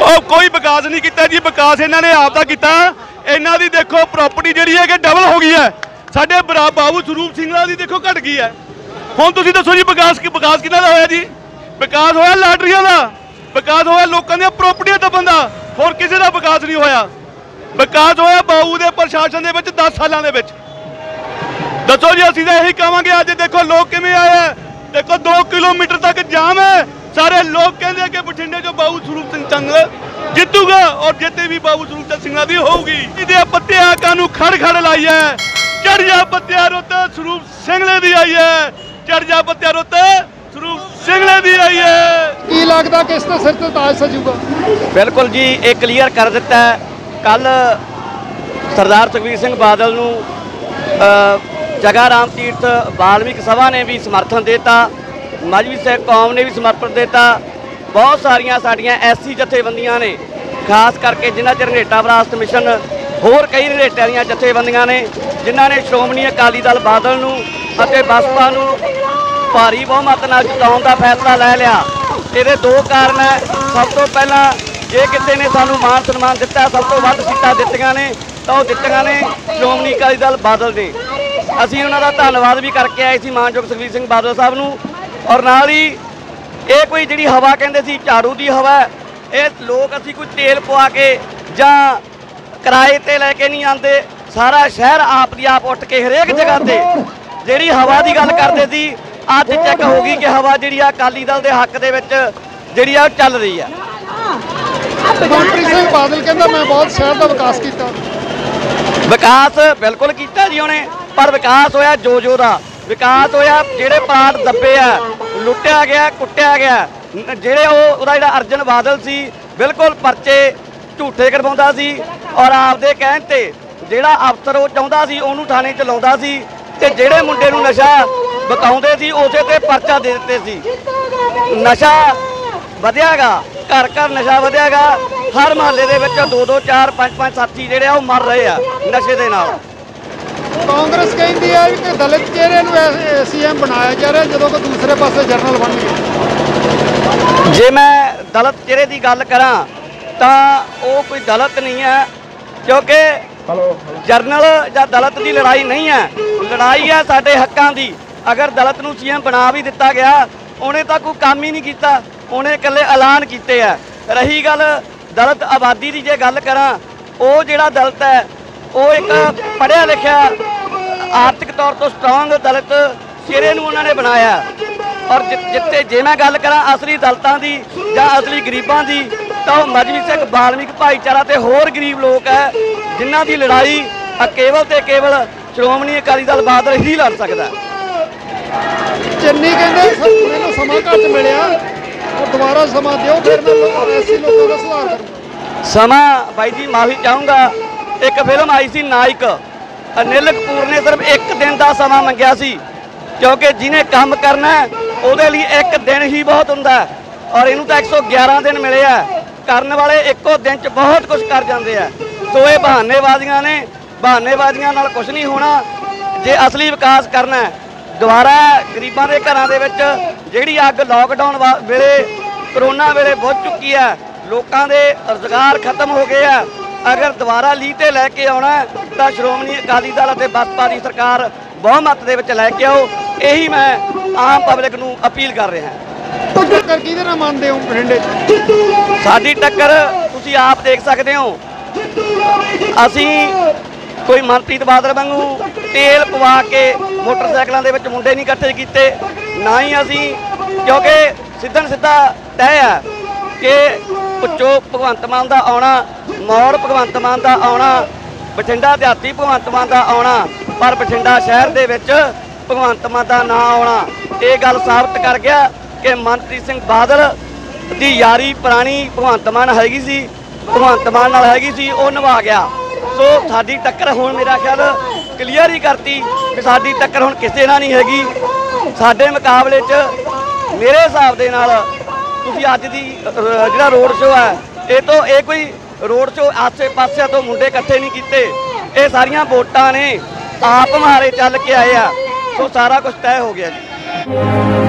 ਉਹ ਕੋਈ ਵਿਕਾਸ ਨਹੀਂ ਕੀਤਾ ਜੀ ਵਿਕਾਸ ਇਹਨਾਂ ਨੇ ਆਪ ਦਾ ਕੀਤਾ। ਇਹਨਾਂ ਦੀ ਦੇਖੋ ਪ੍ਰਾਪਰਟੀ ਜਿਹੜੀ ਹੈ ਕਿ ਡਬਲ ਹੋ ਗਈ ਹੈ। ਸਾਡੇ ਬਰਾ- ਬਾਬੂ ਸਰੂਪ ਸਿੰਘਲਾ ਦੀ ਦੇਖੋ ਘਟ ਗਈ ਹੈ। ਹੁਣ ਤੁਸੀਂ ਦੱਸੋ ਜੀ ਵਿਕਾਸ ਕੀ ਵਿਕਾਸ ਕਿਹਨਾਂ ਦਾ ਹੋਇਆ ਜੀ? ਵਿਕਾਸ ਹੋਇਆ ਲਾਟਰੀਆਂ ਦਾ। ਵਿਕਾਸ ਹੋਇਆ ਲੋਕਾਂ ਦੀਆਂ ਪ੍ਰਾਪਰਟੀਆਂ ਦਾ ਬੰਦਾ। ਹੋਰ ਕਿਸੇ ਦਾ ਵਿਕਾਸ ਨਹੀਂ ਹੋਇਆ। ਵਿਕਾਸ ਹੋਇਆ ਬਾਬੂ ਦੇ ਪ੍ਰਸ਼ਾਸਨ ਦੇ ਵਿੱਚ 10 ਸਾਲਾਂ ਦੇ ਵਿੱਚ। ਦੱਸੋ ਜੀ ਅਸੀਂ ਤਾਂ ਇਹੀ ਕਹਾਂਗੇ ਅੱਜ ਦੇਖੋ ਲੋਕ ਕਿਵੇਂ ਆਏ ਆ। ਦੇਖੋ 2 ਕਿਲੋਮੀਟਰ ਤੱਕ ਜਾਮ ਹੈ। ਸਾਰੇ ਲੋਕ ਕਹਿੰਦੇ ਆ ਕਿ ਬਠਿੰਡੇ ਜੋ ਬਾਬੂ ਸਰੂਪ ਸਿੰਘ ਚੰਗ ਜਿੱਤੂਗਾ ਔਰ ਜਿੱਤੇ ਵੀ ਬਾਬੂ ਸਰੂਪ ਸਿੰਘ ਸਿੰਘਾਂ ਦੀ ਹੋਊਗੀ। ਇਹਦੇ ਪੱਤਿਆਂ ਕਾ ਨੂੰ ਖੜ ਖੜ ਲਾਈ ਹੈ। ਚੜ ਜਾ ਪੱਤਿਆਂ ਰੁੱਤ ਸਰੂਪ ਸਿੰਘਲੇ ਦੀ ਆਈ ਹੈ। ਚੜ ਜਾ ਪੱਤਿਆਂ ਰੁੱਤ ਸਰੂਪ ਸਿੰਘਲੇ ਦੀ ਆਈ ਹੈ। ਕੀ ਲੱਗਦਾ ਕਿ ਇਸ ਤੇ ਸਿਰ ਤੇ ਤਾਜ ਸਜੂਗਾ? ਬਿਲਕੁਲ ਜੀ ਇਹ ਕਲੀਅਰ ਕਰ ਦਿੱਤਾ ਹੈ। ਕੱਲ ਸਰਦਾਰ ਸੁਖਬੀਰ ਸਿੰਘ ਬਾਦਲ ਨੂੰ ਅ, ਜਗਾ ਰਾਮ ਤੀਰਥ ਬਾਲਮਿਕ ਸਭਾ ਨੇ ਵੀ ਸਮਰਥਨ ਦਿੱਤਾ ਮਜ਼ਵੀ ਸਿੱਖ ਕੌਮ ਨੇ ਵੀ ਸਮਰਥਨ ਦਿੱਤਾ। ਬਹੁਤ ਸਾਰੀਆਂ ਸਾਡੀਆਂ ਐਸੀ ਜਥੇਬੰਦੀਆਂ ਨੇ, ਖਾਸ ਕਰਕੇ ਜਿਨ੍ਹਾਂ 'ਚ ਰੰਗੇਟਾ ਵਿਰਾਸਤ ਮਿਸ਼ਨ, ਹੋਰ ਕਈ ਰੰਗੇਟਿਆਂ ਦੀਆਂ ਜਥੇਬੰਦੀਆਂ ਨੇ, ਜਿਨ੍ਹਾਂ ਨੇ ਸ਼੍ਰੋਮਣੀ ਅਕਾਲੀ ਦਲ ਬਾਦਲ ਨੂੰ ਅਤੇ ਬਸਪਾ ਨੂੰ ਭਾਰੀ ਬਹੁਮਤ ਨਾਲ ਜਿਤਾਉਣ ਦਾ ਫੈਸਲਾ ਲੈ ਲਿਆ। ਇਹਦੇ ਦੋ ਕਾਰਨ ਹੈ। ਸਭ ਤੋਂ ਪਹਿਲਾਂ ਜੇ ਕਿਸੇ ਨੇ ਸਾਨੂੰ ਮਾਨ ਸਨਮਾਨ ਦਿੱਤਾ, ਸਭ ਤੋਂ ਵੱਧ ਸੀਟਾਂ ਦਿੱਤੀਆਂ ਨੇ, ਤਾਂ ਉਹ ਦਿੱਤੀਆਂ ਨੇ ਸ਼੍ਰੋਮਣੀ ਅਕਾਲੀ ਦਲ ਬਾਦਲ ਨੇ। ਅਸੀਂ ਉਹਨਾਂ ਦਾ ਧੰਨਵਾਦ ਵੀ ਕਰਕੇ ਆਏ ਸੀ ਮਾਨਯੋਗ ਸੁਖਬੀਰ ਸਿੰਘ ਬਾਦਲ ਸਾਹਿਬ ਨੂੰ। ਔਰ ਨਾਲ ਹੀ ਇਹ ਕੋਈ ਜਿਹੜੀ ਹਵਾ ਕਹਿੰਦੇ ਸੀ ਝਾੜੂ ਦੀ ਹਵਾ ਇਹ ਲੋਕ ਅਸੀਂ ਕੋਈ ਤੇਲ ਪਵਾ ਕੇ ਜਾਂ ਕਿਰਾਏ ਤੇ ਲੈ ਕੇ ਨਹੀਂ ਆਂਦੇ ਸਾਰਾ ਸ਼ਹਿਰ ਆਪ ਦੀ ਆਪ ਉੱਠ ਕੇ ਹਰੇਕ ਜਗ੍ਹਾ ਤੇ ਜਿਹੜੀ ਹਵਾ ਦੀ ਗੱਲ ਕਰਦੇ ਸੀ ਅੱਜ ਚੈੱਕ ਹੋ ਗਈ ਕਿ ਹਵਾ ਜਿਹੜੀ ਆ ਅਕਾਲੀ ਦਲ ਦੇ ਹੱਕ ਦੇ ਵਿੱਚ ਜਿਹੜੀ ਆ ਚੱਲ ਰਹੀ ਆ। ਮਨਪ੍ਰੀਤ ਸਿੰਘ ਬਾਦਲ ਕਹਿੰਦਾ ਮੈਂ ਬਹੁਤ ਸ਼ਹਿਰ ਦਾ ਵਿਕਾਸ ਕੀਤਾ। ਵਿਕਾਸ ਬਿਲਕੁਲ ਕੀਤਾ ਜੀ ਉਹਨੇ। ਪਰ ਵਿਕਾਸ ਹੋਇਆ ਜੋ ਜੋ ਦਾ। ਵਿਕਾਸ ਹੋਇਆ, ਜਿਹੜੇ ਪਾਰਟ ਦੱਬੇ ਆ, ਲੁੱਟਿਆ ਗਿਆ, ਕੁੱਟਿਆ ਗਿਆ ਜਿਹੜੇ ਉਹ, ਉਹਦਾ ਜਿਹੜਾ ਅਰਜਨ ਬਾਦਲ ਸੀ, ਬਿਲਕੁਲ ਪਰਚੇ ਝੂਠੇ ਕਰਵਾਉਂਦਾ ਸੀ ਔਰ ਆਪਦੇ ਕਹਿਣ ਤੇ ਜਿਹੜਾ ਅਫਸਰ ਉਹ ਚਾਹੁੰਦਾ ਸੀ, ਉਹਨੂੰ ਥਾਣੇ ਚ ਲਾਉਂਦਾ ਸੀ ਤੇ ਜਿਹੜੇ ਮੁੰਡੇ ਨੂੰ ਨਸ਼ਾ ਬਤਾਉਂਦੇ ਸੀ, ਉਸੇ ਤੇ ਪਰਚਾ ਦੇ ਦਿੱਤੇ ਸੀ। ਨਸ਼ਾ ਵਧਿਆਗਾ, ਘਰ ਘਰ ਨਸ਼ਾ ਵਧਿਆਗਾ, ਹਰ ਮਹੱਲੇ ਦੇ ਵਿੱਚ ਦੋ ਦੋ ਚਾਰ ਪੰਜ ਪੰਜ ਸਾਥੀ ਜਿਹੜੇ ਆ, ਉਹ ਮਰ ਰਹੇ ਆ ਨਸ਼ੇ ਦੇ ਨਾਲ। ਕਾਂਗਰਸ ਕਹਿੰਦੀ ਹੈ ਕਿ ਦਲਿਤ ਚਿਹਰੇ ਨੂੰ ਸੀਐਮ ਬਣਾਇਆ ਜਾ ਰਿਹਾ ਜਦੋਂ ਕਿ ਦੂਸਰੇ ਪਾਸੇ ਜਰਨਲ ਬਣ ਗਏ। ਜੇ ਮੈਂ ਦਲਿਤ ਚਿਹਰੇ ਦੀ ਗੱਲ ਕਰਾਂ ਤਾਂ ਉਹ ਕੋਈ ਦਲਿਤ ਨਹੀਂ ਹੈ ਕਿਉਂਕਿ ਜਰਨਲ ਜਾਂ ਦਲਿਤ ਦੀ ਲੜਾਈ ਨਹੀਂ ਹੈ। ਲੜਾਈ ਹੈ ਸਾਡੇ ਹੱਕਾਂ ਦੀ। ਅਗਰ ਦਲਿਤ ਨੂੰ ਸੀਐਮ ਬਣਾ ਵੀ ਦਿੱਤਾ ਗਿਆ ਉਹਨੇ ਤਾਂ ਕੋਈ ਕੰਮ ਹੀ ਨਹੀਂ ਕੀਤਾ। ਉਹਨੇ ਇਕੱਲੇ ਐਲਾਨ ਕੀਤੇ ਆ ਰਹੀ ਗੱਲ ਦਲਿਤ ਆਬਾਦੀ ਦੀ ਜੇ ਗੱਲ ਕਰਾਂ ਉਹ ਜਿਹੜਾ ਦਲਿਤ ਹੈ ਉਹ ਇੱਕ ਪੜ੍ਹਿਆ ਲਿਖਿਆ ਆਰਥਿਕ ਤੌਰ ਤੋਂ ਸਟਰੋਂਗ ਦਲਿਤ ਚਿਹਰੇ ਨੂੰ ਉਹਨਾਂ ਨੇ ਬਣਾਇਆ। ਔਰ ਜਿੱਥੇ ਜੇ ਮੈਂ ਗੱਲ ਕਰਾਂ ਅਸਲੀ ਦਲਤਾਂ ਦੀ ਜਾਂ ਅਸਲੀ ਗਰੀਬਾਂ ਦੀ ਤਾਂ ਉਹ ਮਜਬੀ ਸਿੱਖ ਬਾਲਮਿਕ ਭਾਈਚਾਰਾ ਤੇ ਹੋਰ ਗਰੀਬ ਲੋਕ ਹੈ ਜਿਨ੍ਹਾਂ ਦੀ ਲੜਾਈ ਕੇਵਲ ਤੇ ਕੇਵਲ ਸ਼੍ਰੋਮਣੀ ਅਕਾਲੀ ਦਲ ਬਾਦਲ ਹੀ ਲੜ ਸਕਦਾ। ਚੰਨੀ ਕਹਿੰਦੇ ਸ- ਮੈਨੂੰ ਸਮਾਂ ਘੱਟ ਮਿਲਿਆ ਉਹ ਦੁਬਾਰਾ ਸਮਾਂ ਦਿਓ ਫਿਰ ਮੈਂ ਐਸੀ ਲੋਕਾਂ ਦਾ ਸੁਧਾਰ ਕਰੂੰਗਾ। ਸਮਾਂ ਬਾਈ ਜੀ ਮਾਫੀ ਚਾਹੂੰਗਾ। ਇੱਕ ਫਿਲਮ ਆਈ ਸੀ ਨਾਇਕ। ਅਨਿਲ ਕਪੂਰ ਨੇ ਸਿਰਫ ਇੱਕ ਦਿਨ ਦਾ ਸਮਾਂ ਮੰਗਿਆ ਸੀ, ਕਿਉਂਕਿ ਜਿਹਨੇ ਕੰਮ ਕਰਨਾ ਉਹਦੇ ਲਈ ਇੱਕ ਦਿਨ ਹੀ ਬਹੁਤ ਹੁੰਦਾ ਔਰ ਇਹਨੂੰ ਤਾਂ 111 ਦਿਨ ਮਿਲੇ ਆ। ਕਰਨ ਵਾਲੇ ਇੱਕੋ ਦਿਨ 'ਚ ਬਹੁਤ ਕੁਝ ਕਰ ਜਾਂਦੇ ਆ। ਸੋ ਇਹ ਬਹਾਨੇਬਾਜ਼ੀਆਂ ਨੇ। ਬਹਾਨੇਬਾਜ਼ੀਆਂ ਨਾਲ ਕੁਝ ਨਹੀਂ ਹੋਣਾ। ਜੇ ਅਸਲੀ ਵਿਕਾਸ ਕਰਨਾ ਦੁਬਾਰਾ ਗਰੀਬਾਂ ਦੇ ਘਰਾਂ ਦੇ ਵਿੱਚ ਜਿਹੜੀ ਅੱਗ ਲੋਕਡਾਊਨ ਵਾ- ਵੇਲੇ, ਕਰੋਨਾ ਵੇਲੇ ਬੁੱਝ ਚੁੱਕੀ ਹੈ, ਲੋਕਾਂ ਦੇ ਰੁਜ਼ਗਾਰ ਖਤਮ ਹੋ ਗਏ ਆ। ਅਗਰ ਦੁਬਾਰਾ ਲੀਹ ਤੇ ਲੈ ਕੇ ਆਉਣਾ ਤਾਂ ਸ਼੍ਰੋਮਣੀ ਅਕਾਲੀ ਦਲ ਅਤੇ ਬਸਪਾ ਦੀ ਸਰਕਾਰ ਬਹੁਮਤ ਦੇ ਵਿੱਚ ਲੈ ਕੇ ਆਓ। ਇਹੀ ਮੈਂ ਆਮ ਪਬਲਿਕ ਨੂੰ ਅਪੀਲ ਕਰ ਰਿਹਾ ਹਾਂ। ਟੱਕਰ ਕਿਹਦੇ ਨਾਲ ਮੰਨਦੇ ਹੋ ਬਠਿੰਡੇ ਸਾਡੀ ਟੱਕਰ ਤੁਸੀਂ ਆਪ ਦੇਖ ਸਕਦੇ ਹੋ। ਅਸੀਂ ਕੋਈ ਮਨਪ੍ਰੀਤ ਬਾਦਲ ਵਾਂਗੂ ਤੇਲ ਪਵਾ ਕੇ ਮੋਟਰਸਾਈਕਲਾਂ ਦੇ ਵਿੱਚ ਮੁੰਡੇ ਨਹੀਂ ਇਕੱਠੇ ਕੀਤੇ ਨਾ ਹੀ ਅਸੀਂ ਕਿਉਂਕਿ ਸਿੱਧਨ ਸਿੱਧਾ ਤੈਅ ਹੈ ਕਿ ਪੁੱਛੋ ਭਗਵੰਤ ਮਾਨ ਦਾ ਆਉਣਾ ਮੌੜ ਭਗਵੰਤ ਮਾਨ ਦਾ ਆਉਣਾ, ਬਠਿੰਡਾ ਦਿਹਾਤੀ ਭਗਵੰਤ ਮਾਨ ਦਾ ਆਉਣਾ, ਪਰ ਬਠਿੰਡਾ ਸ਼ਹਿਰ ਦੇ ਵਿੱਚ ਭਗਵੰਤ ਮਾਨ ਦਾ ਨਾਂ ਆਉਣਾ। ਇਹ ਗੱਲ ਸਾਬਤ ਕਰ ਗਿਆ ਕਿ ਮਨਪ੍ਰੀਤ ਸਿੰਘ ਬਾਦਲ ਦੀ ਯਾਰੀ ਪੁਰਾਣੀ ਭਗਵੰਤ ਮਾਨ ਹੈਗੀ ਸੀ, ਭਗਵੰਤ ਮਾਨ ਨਾਲ ਹੈਗੀ ਸੀ, ਉਹ ਨਿਭਾ ਗਿਆ। ਸੋ ਸਾਡੀ ਟੱਕਰ ਹੁਣ ਮੇਰਾ ਖਿਆਲ ਕਲੀਅਰ ਹੀ ਕਰਤੀ ਕਿ ਸਾਡੀ ਟੱਕਰ ਹੁਣ ਕਿਸੇ ਨਾਲ ਨਹੀਂ ਹੈਗੀ। ਸਾਡੇ ਮੁਕਾਬਲੇ 'ਚ ਮੇਰੇ ਹਿਸਾਬ ਦੇ ਨਾਲ ਤੁਸੀਂ ਅੱਜ ਦੀ ਜਿਹੜਾ ਰੋਡ ਸ਼ੋਅ ਹੈ, ਇਹ ਤੋਂ ਇਹ ਕੋਈ ਰੋਡ ਸ਼ੋਅ ਆਸੇ ਪਾਸੇ ਤੋਂ ਮੁੰਡੇ ਇਕੱਠੇ ਨਹੀਂ ਕੀਤੇ। ਇਹ ਸਾਰੀਆਂ ਵੋਟਾਂ ਨੇ ਆਪ ਮਾਰੇ ਚੱਲ ਕੇ ਆਏ ਆ। ਸੋ ਸਾਰਾ ਕੁਝ ਤੈਅ ਹੋ ਗਿਆ ਜੀ।